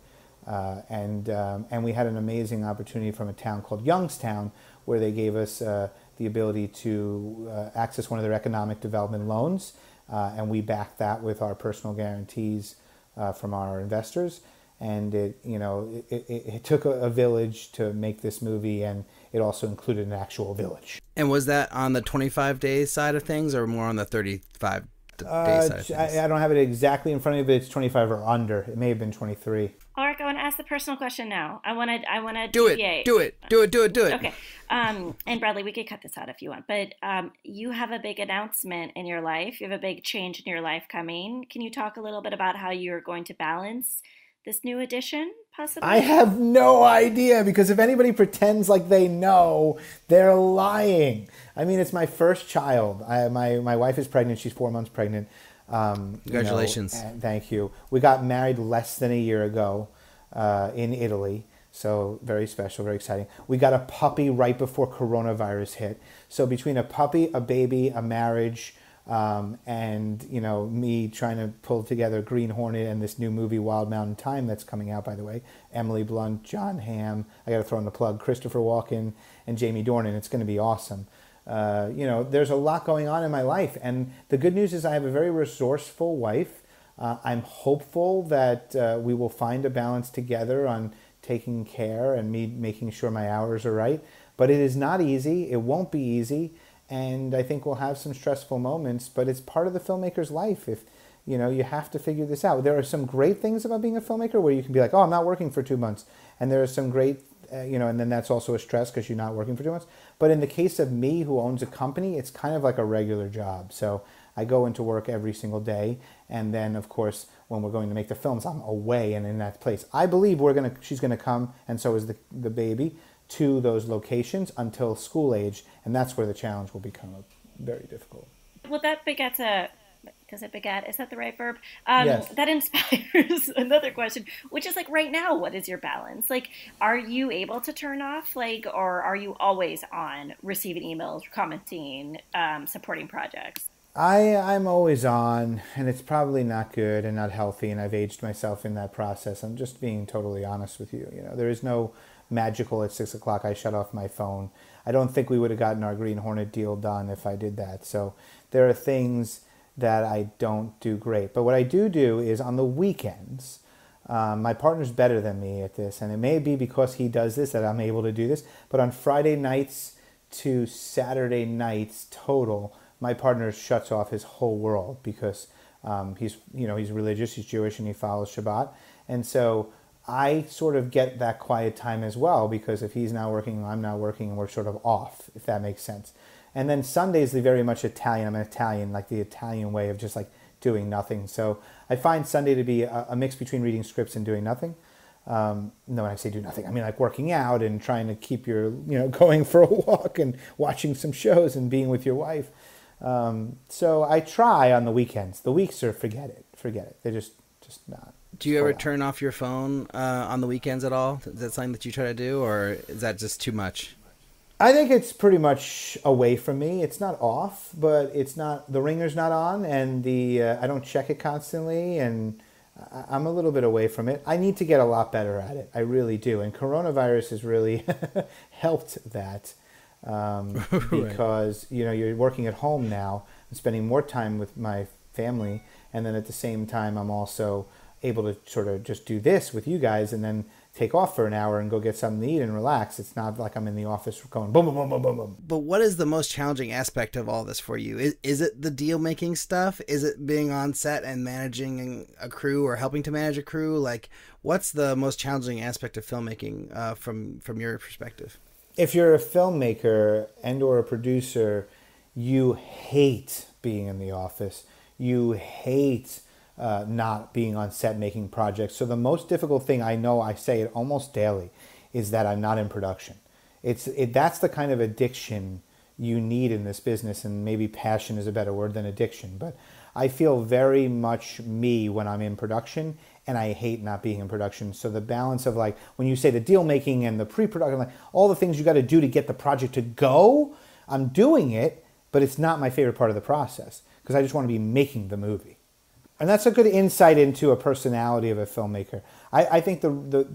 Uh, and um, and we had an amazing opportunity from a town called Youngstown, where they gave us uh, the ability to uh, access one of their economic development loans, uh, and we backed that with our personal guarantees uh, from our investors. And it, you know, it, it, it took a, a village to make this movie, and it also included an actual village. And was that on the 25 day side of things, or more on the 35 day Uh, side? I, I don't have it exactly in front of me, but it's 25 or under. It may have been 23. Alrik, I want to ask the personal question now. I want to. I want to Do it, do it, do it, do it, do it. Okay. Um, and Bradley, we could cut this out if you want, but um, you have a big announcement in your life. You have a big change in your life coming. Can you talk a little bit about how you're going to balance this new addition, possibly? I have no idea because if anybody pretends like they know, they're lying. I mean, it's my first child. I, my my wife is pregnant. She's four months pregnant. Um, you know, Congratulations. and thank you. We got married less than a year ago uh, in Italy. So very special, very exciting. We got a puppy right before coronavirus hit. So between a puppy, a baby, a marriage, um, and you know me trying to pull together Green Hornet and this new movie Wild Mountain Thyme that's coming out by the way. Emily Blunt, Jon Hamm. I got to throw in the plug. Christopher Walken and Jamie Dornan. It's going to be awesome. Uh, you know, there's a lot going on in my life, and the good news is I have a very resourceful wife. Uh, I'm hopeful that uh, we will find a balance together on taking care and me making sure my hours are right. But it is not easy. It won't be easy, and I think we'll have some stressful moments. But it's part of the filmmaker's life. If you know, you have to figure this out. There are some great things about being a filmmaker where you can be like, "Oh, I'm not working for two months," and there are some great, uh, you know, and then that's also a stress because you're not working for two months. But in the case of me, who owns a company, it's kind of like a regular job. So I go into work every single day, and then of course when we're going to make the films, I'm away and in that place. I believe we're gonna, she's gonna come, and so is the the baby, to those locations until school age, and that's where the challenge will become very difficult. Well, that begets a does it beget? Is that the right verb? Um, Yes. That inspires another question, which is like right now, what is your balance? Like, are you able to turn off, like, or are you always on receiving emails, commenting, um, supporting projects? I I'm always on, and it's probably not good and not healthy, and I've aged myself in that process. I'm just being totally honest with you. You know, there is no magical at six o'clock. I shut off my phone. I don't think we would have gotten our Green Hornet deal done if I did that. So there are things that I don't do great. But what I do do is on the weekends. Um, my partner's better than me at this, and it may be because he does this that I'm able to do this. But on Friday nights to Saturday nights total, my partner shuts off his whole world because um, he's you know he's religious, he's Jewish, and he follows Shabbat, and so I sort of get that quiet time as well because if he's not working, I'm not working, and we're sort of off, if that makes sense. And then Sundays, they're very much Italian. I'm an Italian, like the Italian way of just like doing nothing. So I find Sunday to be a, a mix between reading scripts and doing nothing. Um, no, when I say do nothing, I mean like working out and trying to keep your, you know, going for a walk and watching some shows and being with your wife. Um, so I try on the weekends. The weeks are forget it, forget it. They're just just not. Do you ever turn off your phone uh, on the weekends at all? Is that something that you try to do, or is that just too much? I think it's pretty much away from me. It's not off, but it's not the ringer's not on, and the uh, I don't check it constantly, and I- I'm a little bit away from it. I need to get a lot better at it. I really do, and coronavirus has really helped that um, Right. because you know you're working at home now and spending more time with my family, and then at the same time I'm also able to sort of just do this with you guys, and then take off for an hour and go get something to eat and relax. It's not like I'm in the office going boom, boom, boom, boom, boom, boom. But what is the most challenging aspect of all this for you? Is, is it the deal making stuff? Is it being on set and managing a crew or helping to manage a crew? Like, what's the most challenging aspect of filmmaking uh, from from your perspective? If you're a filmmaker and or a producer, you hate being in the office. You hate uh, not being on set making projects. So the most difficult thing I know, I say it almost daily, is that I'm not in production. It's it, that's the kind of addiction you need in this business, and maybe passion is a better word than addiction. But I feel very much me when I'm in production, and I hate not being in production. So the balance of like when you say the deal making and the pre-production, like all the things you got to do to get the project to go, I'm doing it, but it's not my favorite part of the process because I just want to be making the movie. And that's a good insight into a personality of a filmmaker. I, I think the, the,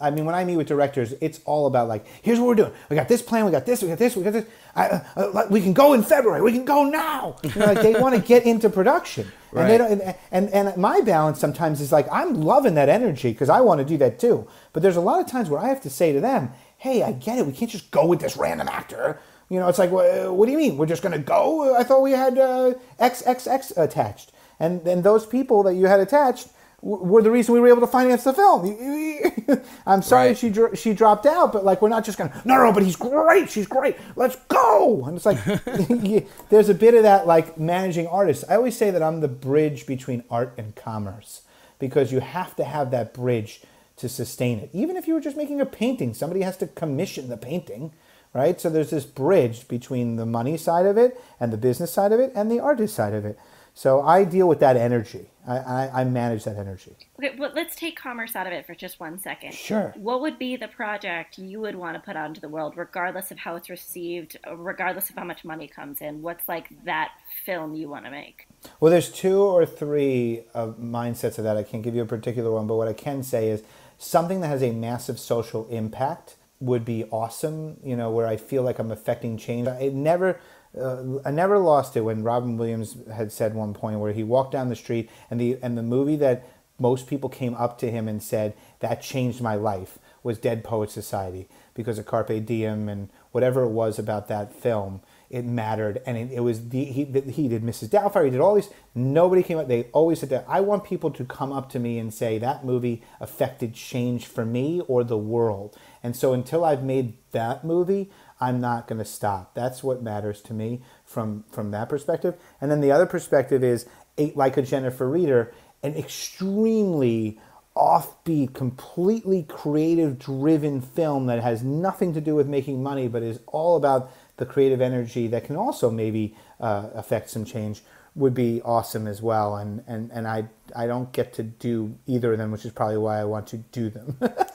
I mean, when I meet with directors, it's all about like, here's what we're doing. We got this plan, we got this, we got this, we got this. I, uh, uh, we can go in February, we can go now. You know, like they want to get into production. And, they Right. don't, and, and, and my balance sometimes is like, I'm loving that energy because I want to do that too. But there's a lot of times where I have to say to them, hey, I get it. We can't just go with this random actor. You know, it's like, "Wha- what do you mean? We're just going to go? I thought we had uh, XXX attached. And then those people that you had attached w- were the reason we were able to finance the film. I'm sorry Right. she dro- she dropped out, but like we're not just going to, no, no, but he's great. She's great. Let's go. And it's like, yeah, there's a bit of that like managing artists. I always say that I'm the bridge between art and commerce because you have to have that bridge to sustain it. Even if you were just making a painting, somebody has to commission the painting, right? So there's this bridge between the money side of it and the business side of it and the artist side of it. So I deal with that energy. I, I, I manage that energy. Okay, well, let's take commerce out of it for just one second. Sure. What would be the project you would want to put out into the world, regardless of how it's received, regardless of how much money comes in? What's like that film you want to make? Well, there's two or three uh, mindsets of that. I can't give you a particular one, but what I can say is something that has a massive social impact would be awesome. You know, where I feel like I'm affecting change. It never. Uh, I never lost it when Robin Williams had said one point where he walked down the street and the and the movie that most people came up to him and said that changed my life was Dead Poet Society because of Carpe Diem and whatever it was about that film it mattered. And it, it was the he, he did mrs doubtfire he did all these nobody came up they always said that. I want people to come up to me and say that movie affected change for me or the world. And so until i've made that movie i'm not going to stop that's what matters to me from from that perspective and then the other perspective is a, like a jennifer Reeder an extremely offbeat, completely creative driven film that has nothing to do with making money, but is all about the creative energy that can also maybe uh, affect some change would be awesome as well. And, and, and I, I don't get to do either of them, which is probably why I want to do them.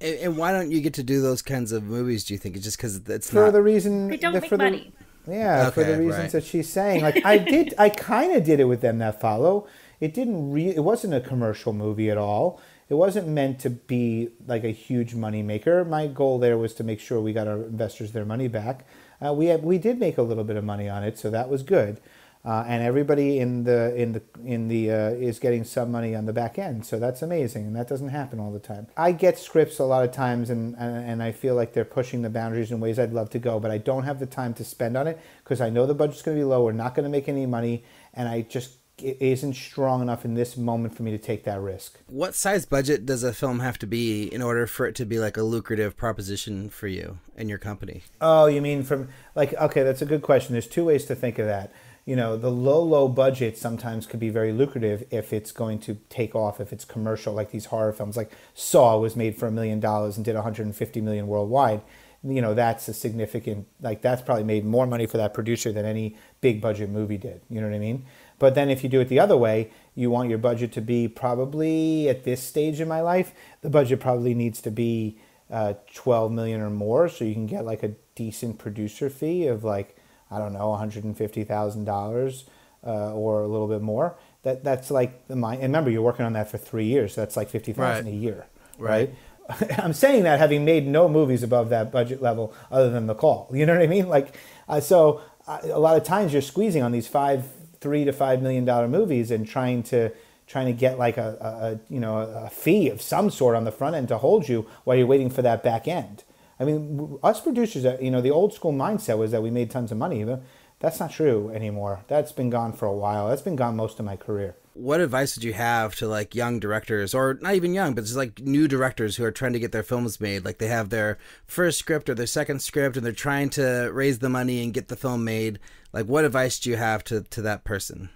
And, and why don't you get to do those kinds of movies? Do you think it's just because it's for not the reason They don't the, make for the- money. yeah, for the reasons right. that she's saying. Like I did, I kind of did it with them that follow. It didn't. Re- it wasn't a commercial movie at all. It wasn't meant to be like a huge money maker. My goal there was to make sure we got our investors their money back. Uh, we had, we did make a little bit of money on it, so that was good. Uh, and everybody in the in the in the uh, is getting some money on the back end, so that's amazing, and that doesn't happen all the time. I get scripts a lot of times, and and, and I feel like they're pushing the boundaries in ways I'd love to go, but I don't have the time to spend on it because I know the budget's going to be low. We're not going to make any money, and I just it isn't strong enough in this moment for me to take that risk. What size budget does a film have to be in order for it to be like a lucrative proposition for you and your company? Oh, you mean from like okay, that's a good question. There's two ways to think of that. You know, the low low budget sometimes could be very lucrative if it's going to take off, if it's commercial, like these horror films. Like Saw was made for a million dollars and did 150 million worldwide. You know, that's a significant like that's probably made more money for that producer than any big budget movie did. You know what I mean? But then if you do it the other way, you want your budget to be probably at this stage in my life, the budget probably needs to be uh, 12 million or more so you can get like a decent producer fee of like I don't know $150,000 uh, or a little bit more. That that's like the my and remember you're working on that for 3 years. So that's like 50,000 Right. a year, Right. right? I'm saying that having made no movies above that budget level other than The Call. You know what I mean? Like uh, so uh, a lot of times you're squeezing on these 5 3 to 5 million dollar movies and trying to trying to get like a, a, a you know a fee of some sort on the front end to hold you while you're waiting for that back end. I mean, us producers, uh, you know, the old school mindset was that we made tons of money. But that's not true anymore. That's been gone for a while. That's been gone most of my career. What advice would you have to like young directors, or not even young, but just like new directors who are trying to get their films made? Like they have their first script or their second script, and they're trying to raise the money and get the film made. Like, what advice do you have to to that person?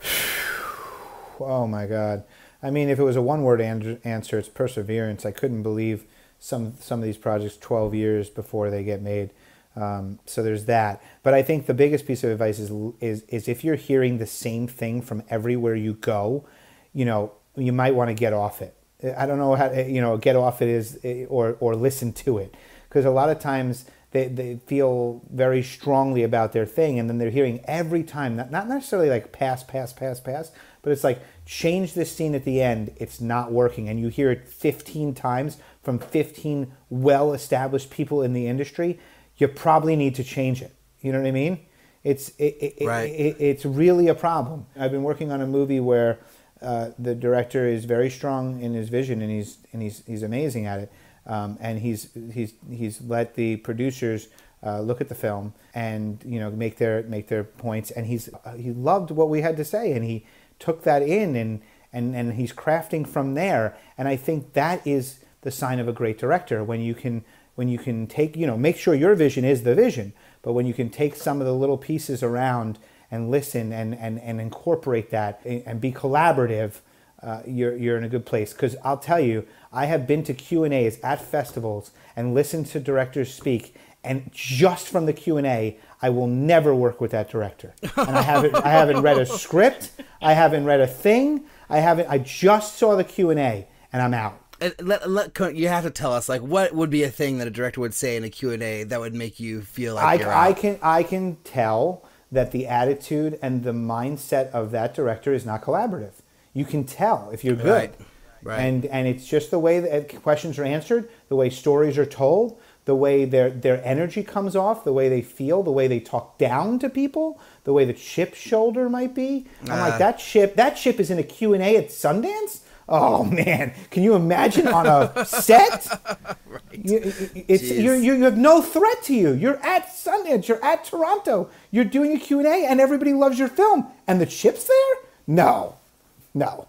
Oh my God. I mean, if it was a one word answer, it's perseverance. I couldn't believe some some of these projects 12 years before they get made. Um, so there's that. But I think the biggest piece of advice is, is is if you're hearing the same thing from everywhere you go, you know, you might want to get off it. I don't know how you know get off it is or or listen to it because a lot of times they, they feel very strongly about their thing and then they're hearing every time not, not necessarily like pass pass pass pass but it's like change this scene at the end it's not working and you hear it 15 times from 15 well established people in the industry you probably need to change it. You know what i mean? It's it, it, Right. it, it's really a problem. I've been working on a movie where uh, the director is very strong in his vision and he's and he's he's amazing at it. Um, and he's he's he's let the producers uh, look at the film and you know make their make their points. And he's uh, he loved what we had to say and he took that in and and and he's crafting from there. And I think that is the sign of a great director when you can when you can take you know make sure your vision is the vision but when you can take some of the little pieces around and listen and and, and incorporate that and and be collaborative uh, you're you're in a good place. Because I'll tell you, I have been to Q and A's at festivals and listened to directors speak, and just from the Q and A, I will never work with that director. And I haven't I haven't read a script, I haven't read a thing, I haven't. I just saw the Q and A, and I'm out. And let, let, you have to tell us like what would be a thing that a director would say in a Q&A that would make you feel like I, I can I can tell that the attitude and the mindset of that director is not collaborative. You can tell if you're good. Right, right. And and it's just the way that questions are answered, the way stories are told, the way their their energy comes off, the way they feel, the way they talk down to people, the way the chip shoulder might be. I'm Ah. like that chip that chip is in a Q&A at Sundance? Oh man, can you imagine on a set? You, it's you're, you you have no threat to you. You're at Sundance. You're at Toronto. You're doing a Q and A, and everybody loves your film. And the chip's there? No, no.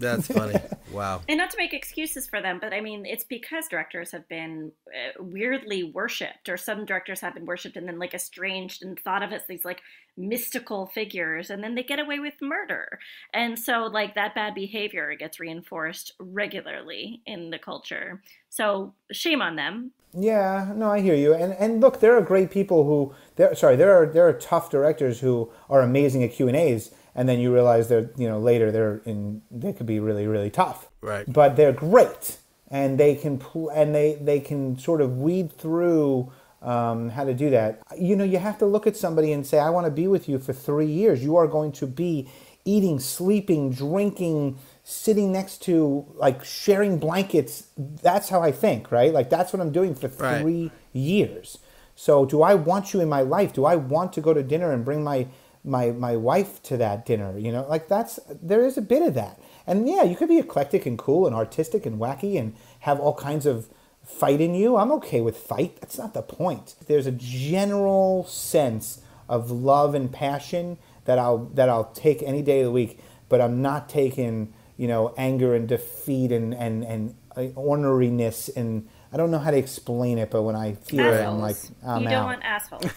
That's funny. wow. And not to make excuses for them, but I mean, it's because directors have been uh, weirdly worshipped, or some directors have been worshipped and then like estranged and thought of as these like mystical figures, and then they get away with murder. And so, like, that bad behavior gets reinforced regularly in the culture. So, shame on them. Yeah, no, I hear you. And and look, there are great people who there sorry, there are there are tough directors who are amazing at Q&As and then you realize they're, you know, later they're in they could be really really tough. Right. But they're great and they can pl- and they they can sort of weed through um, how to do that. You know, you have to look at somebody and say, I want to be with you for three years. You are going to be eating, sleeping, drinking, sitting next to, like sharing blankets. That's how I think, right? Like that's what I'm doing for Right. three years. So do I want you in my life? Do I want to go to dinner and bring my my my wife to that dinner? You know, like that's there is a bit of that. And yeah, you could be eclectic and cool and artistic and wacky and have all kinds of fight in you. I'm okay with fight. That's not the point. There's a general sense of love and passion that I'll that I'll take any day of the week, but I'm not taking, you know, anger and defeat and and and uh, orneriness and I don't know how to explain it, but when I feel it, I'm like, I'm you don't want assholes.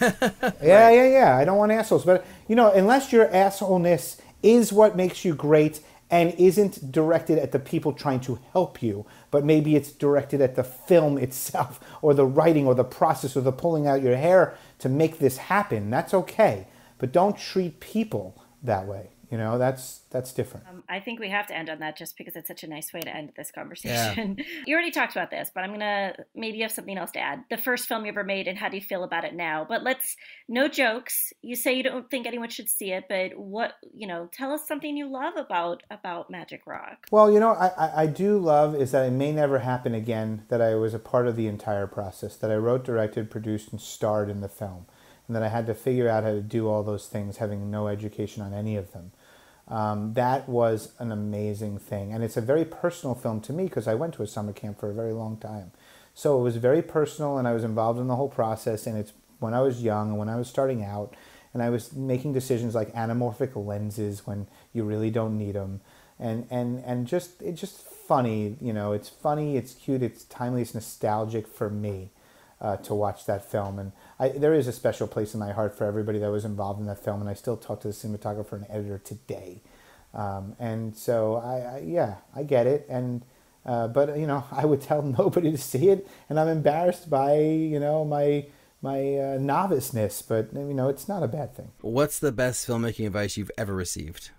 Yeah, yeah, yeah. I don't want assholes, but you know, unless your assholeness is what makes you great and isn't directed at the people trying to help you, but maybe it's directed at the film itself or the writing or the process or the pulling out your hair to make this happen. That's okay, but don't treat people that way. You know, that's that's different. Um, I think we have to end on that just because it's such a nice way to end this conversation. you already talked about this, but I'm gonna maybe you have something else to add. The first film you ever made, and how do you feel about it now? But let's no jokes. You say you don't think anyone should see it, but what you know? Tell us something you love about about Magic Rock. Well, you know, I, I, I do love is that it may never happen again that I was a part of the entire process, that I wrote, directed, produced, and starred in the film, and that I had to figure out how to do all those things having no education on any of them. Um, that was an amazing thing. And it's a very personal film to me because I went to a summer camp for a very long time. So it was very personal and I was involved in the whole process. And it's when I was young and when I was starting out and I was making decisions like anamorphic lenses when you really don't need them. And, and, and just, it's just funny, you know, it's funny, it's cute, it's timely, it's nostalgic for me uh, to watch that film. And I, there is a special place in my heart for everybody that was involved in that film. And I still talk to the cinematographer and editor today. Um, and so I, I, yeah, I get it. And, uh, but you know, I would tell nobody to see it. And I'm embarrassed by, you know, my, my uh, noviceness, but you know, it's not a bad thing. What's the best filmmaking advice you've ever received?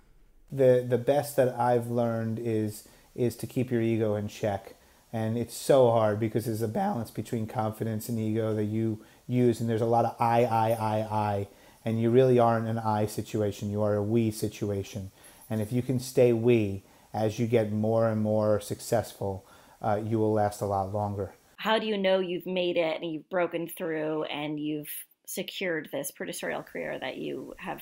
the the best that I've learned is is to keep your ego in check, and it's so hard because there's a balance between confidence and ego that you use, and there's a lot of I I I I, and you really aren't an I situation. You are a we situation, and if you can stay we as you get more and more successful, uh, you will last a lot longer. How do you know you've made it and you've broken through and you've secured this producerial career that you have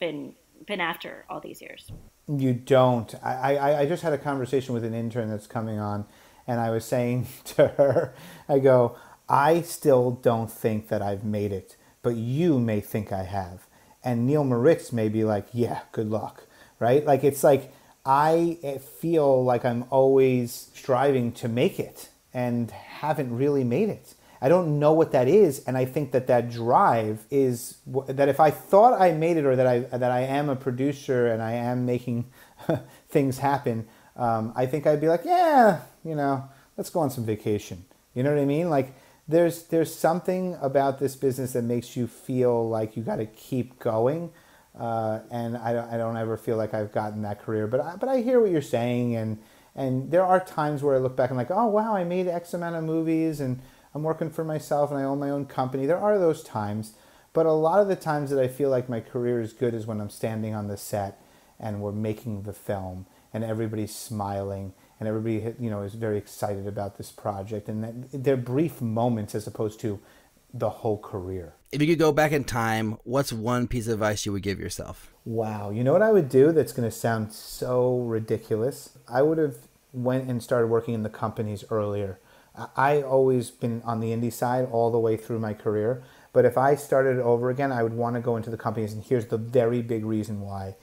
been been after all these years? You don't. I, I, I just had a conversation with an intern that's coming on, and I was saying to her, I go, I still don't think that I've made it, but you may think I have. And Neil Moritz may be like, yeah, good luck, right? Like, it's like I feel like I'm always striving to make it and haven't really made it. I don't know what that is, and I think that that drive is that if I thought I made it or that I that I am a producer and I am making things happen, um, I think I'd be like, yeah, you know, let's go on some vacation. You know what I mean? Like there's there's something about this business that makes you feel like you got to keep going, uh, and I don't I don't ever feel like I've gotten that career. But I, but I hear what you're saying, and and there are times where I look back and like, oh wow, I made X amount of movies and I'm working for myself and I own my own company. There are those times, but a lot of the times that I feel like my career is good is when I'm standing on the set and we're making the film and everybody's smiling and everybody you know is very excited about this project and that they're brief moments as opposed to the whole career. If you could go back in time, what's one piece of advice you would give yourself? Wow, you know what I would do that's going to sound so ridiculous? I would have went and started working in the companies earlier. I always been on the indie side all the way through my career, but if I started over again, I would want to go into the companies and here's the very big reason why.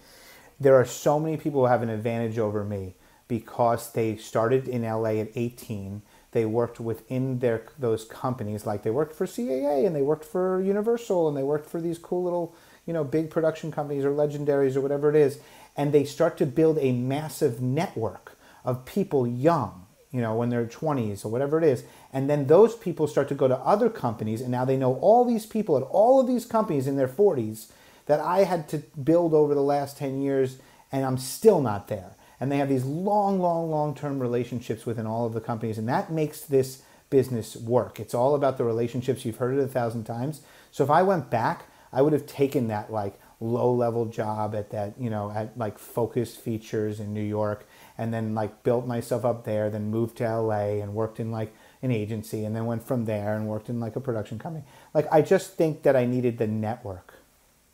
There are so many people who have an advantage over me because they started in LA at 18. They worked within their those companies, like they worked for CAA and they worked for Universal and they worked for these cool little, you know, big production companies or legendaries or whatever it is, and they start to build a massive network of people young, you know, when they're 20s or whatever it is, and then those people start to go to other companies, and now they know all these people at all of these companies in their 40s that I had to build over the last 10 years, and I'm still not there and they have these long, long, long term relationships within all of the companies, and that makes this business work. It's all about the relationships. You've heard it a thousand times. So if I went back, I would have taken that like low level job at that, you know, at like Focus Features in New York, and then like built myself up there, then moved to LA and worked in like an agency, and then went from there and worked in like a production company. Like I just think that I needed the network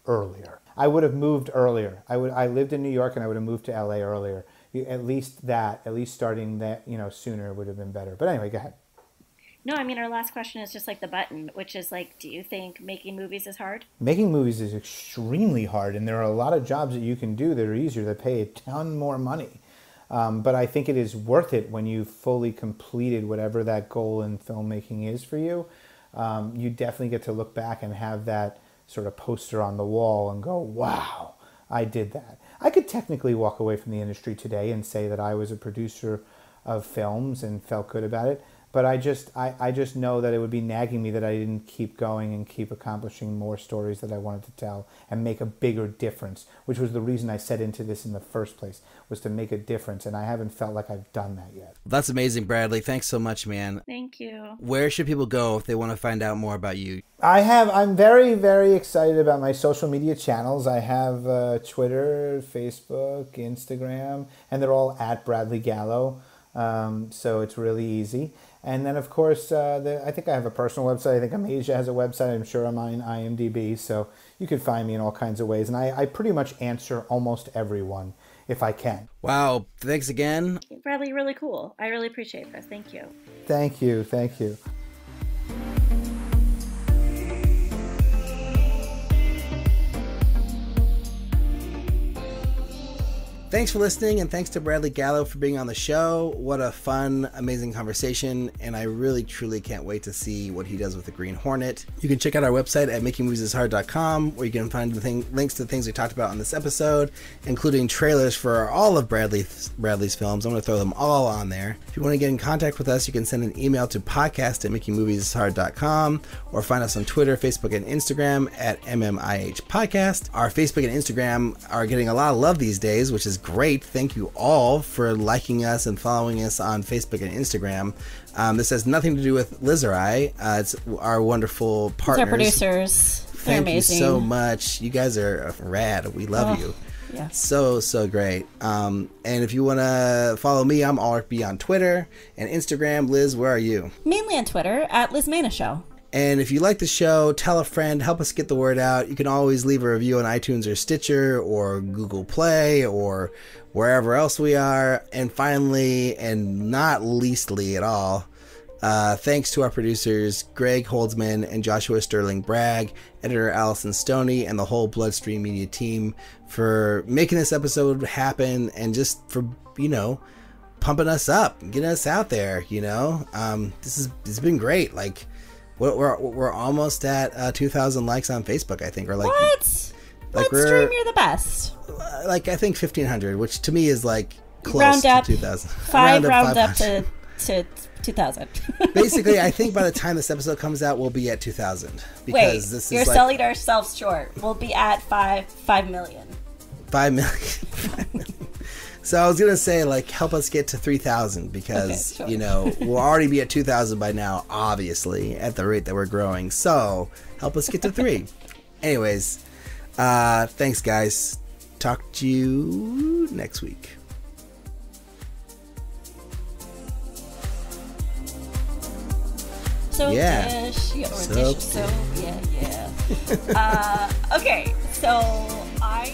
earlier. I would have moved earlier. I would I lived in New York and I would have moved to LA earlier at least that, at least starting that, you know, sooner would have been better. But anyway, go ahead. No, I mean, our last question is just like the button, which is like, do you think making movies is hard? Making movies is extremely hard, and there are a lot of jobs that you can do that are easier that pay a ton more money. Um, but I think it is worth it when you've fully completed whatever that goal in filmmaking is for you. Um, you definitely get to look back and have that sort of poster on the wall and go, wow, I did that. I could technically walk away from the industry today and say that I was a producer of films and felt good about it. But I just I, I just know that it would be nagging me that I didn't keep going and keep accomplishing more stories that I wanted to tell and make a bigger difference, which was the reason I set into this in the first place, was to make a difference. And I haven't felt like I've done that yet. That's amazing, Bradley. Thanks so much, man. Thank you. Where should people go if they want to find out more about you? I have. I'm very, very excited about my social media channels. I have uh, Twitter, Facebook, Instagram, and they're all at Bradley Gallo. Um, so it's really easy. And then, of course, uh, the, I think I have a personal website. I think Amasia has a website. I'm sure I'm on IMDb. So you can find me in all kinds of ways. And I, I pretty much answer almost everyone if I can. Wow. Thanks again. Bradley, really cool. I really appreciate this. Thank you. Thank you. Thank you. Thanks for listening, and thanks to Bradley Gallo for being on the show. What a fun, amazing conversation, and I really, truly can't wait to see what he does with the Green Hornet. You can check out our website at makingmoviesishard.com, where you can find the thing, links to the things we talked about on this episode, including trailers for all of Bradley's, Bradley's films. I'm going to throw them all on there. If you want to get in contact with us, you can send an email to podcast at makingmoviesishard.com, or find us on Twitter, Facebook, and Instagram at MMIH Podcast. Our Facebook and Instagram are getting a lot of love these days, which is great. Thank you all for liking us and following us on Facebook and Instagram. Um, this has nothing to do with Liz or I. Uh, it's our wonderful partners. Our producers. They're Thank amazing. you so much. You guys are rad. We love Oh, you. yeah. So, so great. Um, and if you want to follow me, I'm RB on Twitter and Instagram. Liz, where are you? Mainly on Twitter at Liz Manashil. And if you like the show, tell a friend, help us get the word out. You can always leave a review on iTunes or Stitcher or Google Play or wherever else we are. And finally, and not leastly at all, uh, thanks to our producers, Greg Holdsman and Joshua Sterling Bragg, editor Allison Stoney, and the whole Bloodstream Media team for making this episode happen and just for, you know, pumping us up, getting us out there, you know. Um, this is has been great. Like, we're we're, we're almost at uh, 2,000 likes on Facebook, I think, or like What? like Bloodstream, you're the best. uh, like I think 1,500, which to me is like close round to up 2,000. Five round, up 500. to, to 2000. Basically, I think by the time this episode comes out, we'll be at 2,000 because Wait, this you're like selling ourselves short. We'll be at five five million. five million. so I was gonna say like help us get to 3,000 because Okay, sure. you know we'll already be at 2,000 by now, obviously at the rate that we're growing. So help us get to three. Anyways, uh, thanks guys. Talk to you next week. So Yeah. dish, yeah, or So dish, so yeah, yeah. uh, okay, so I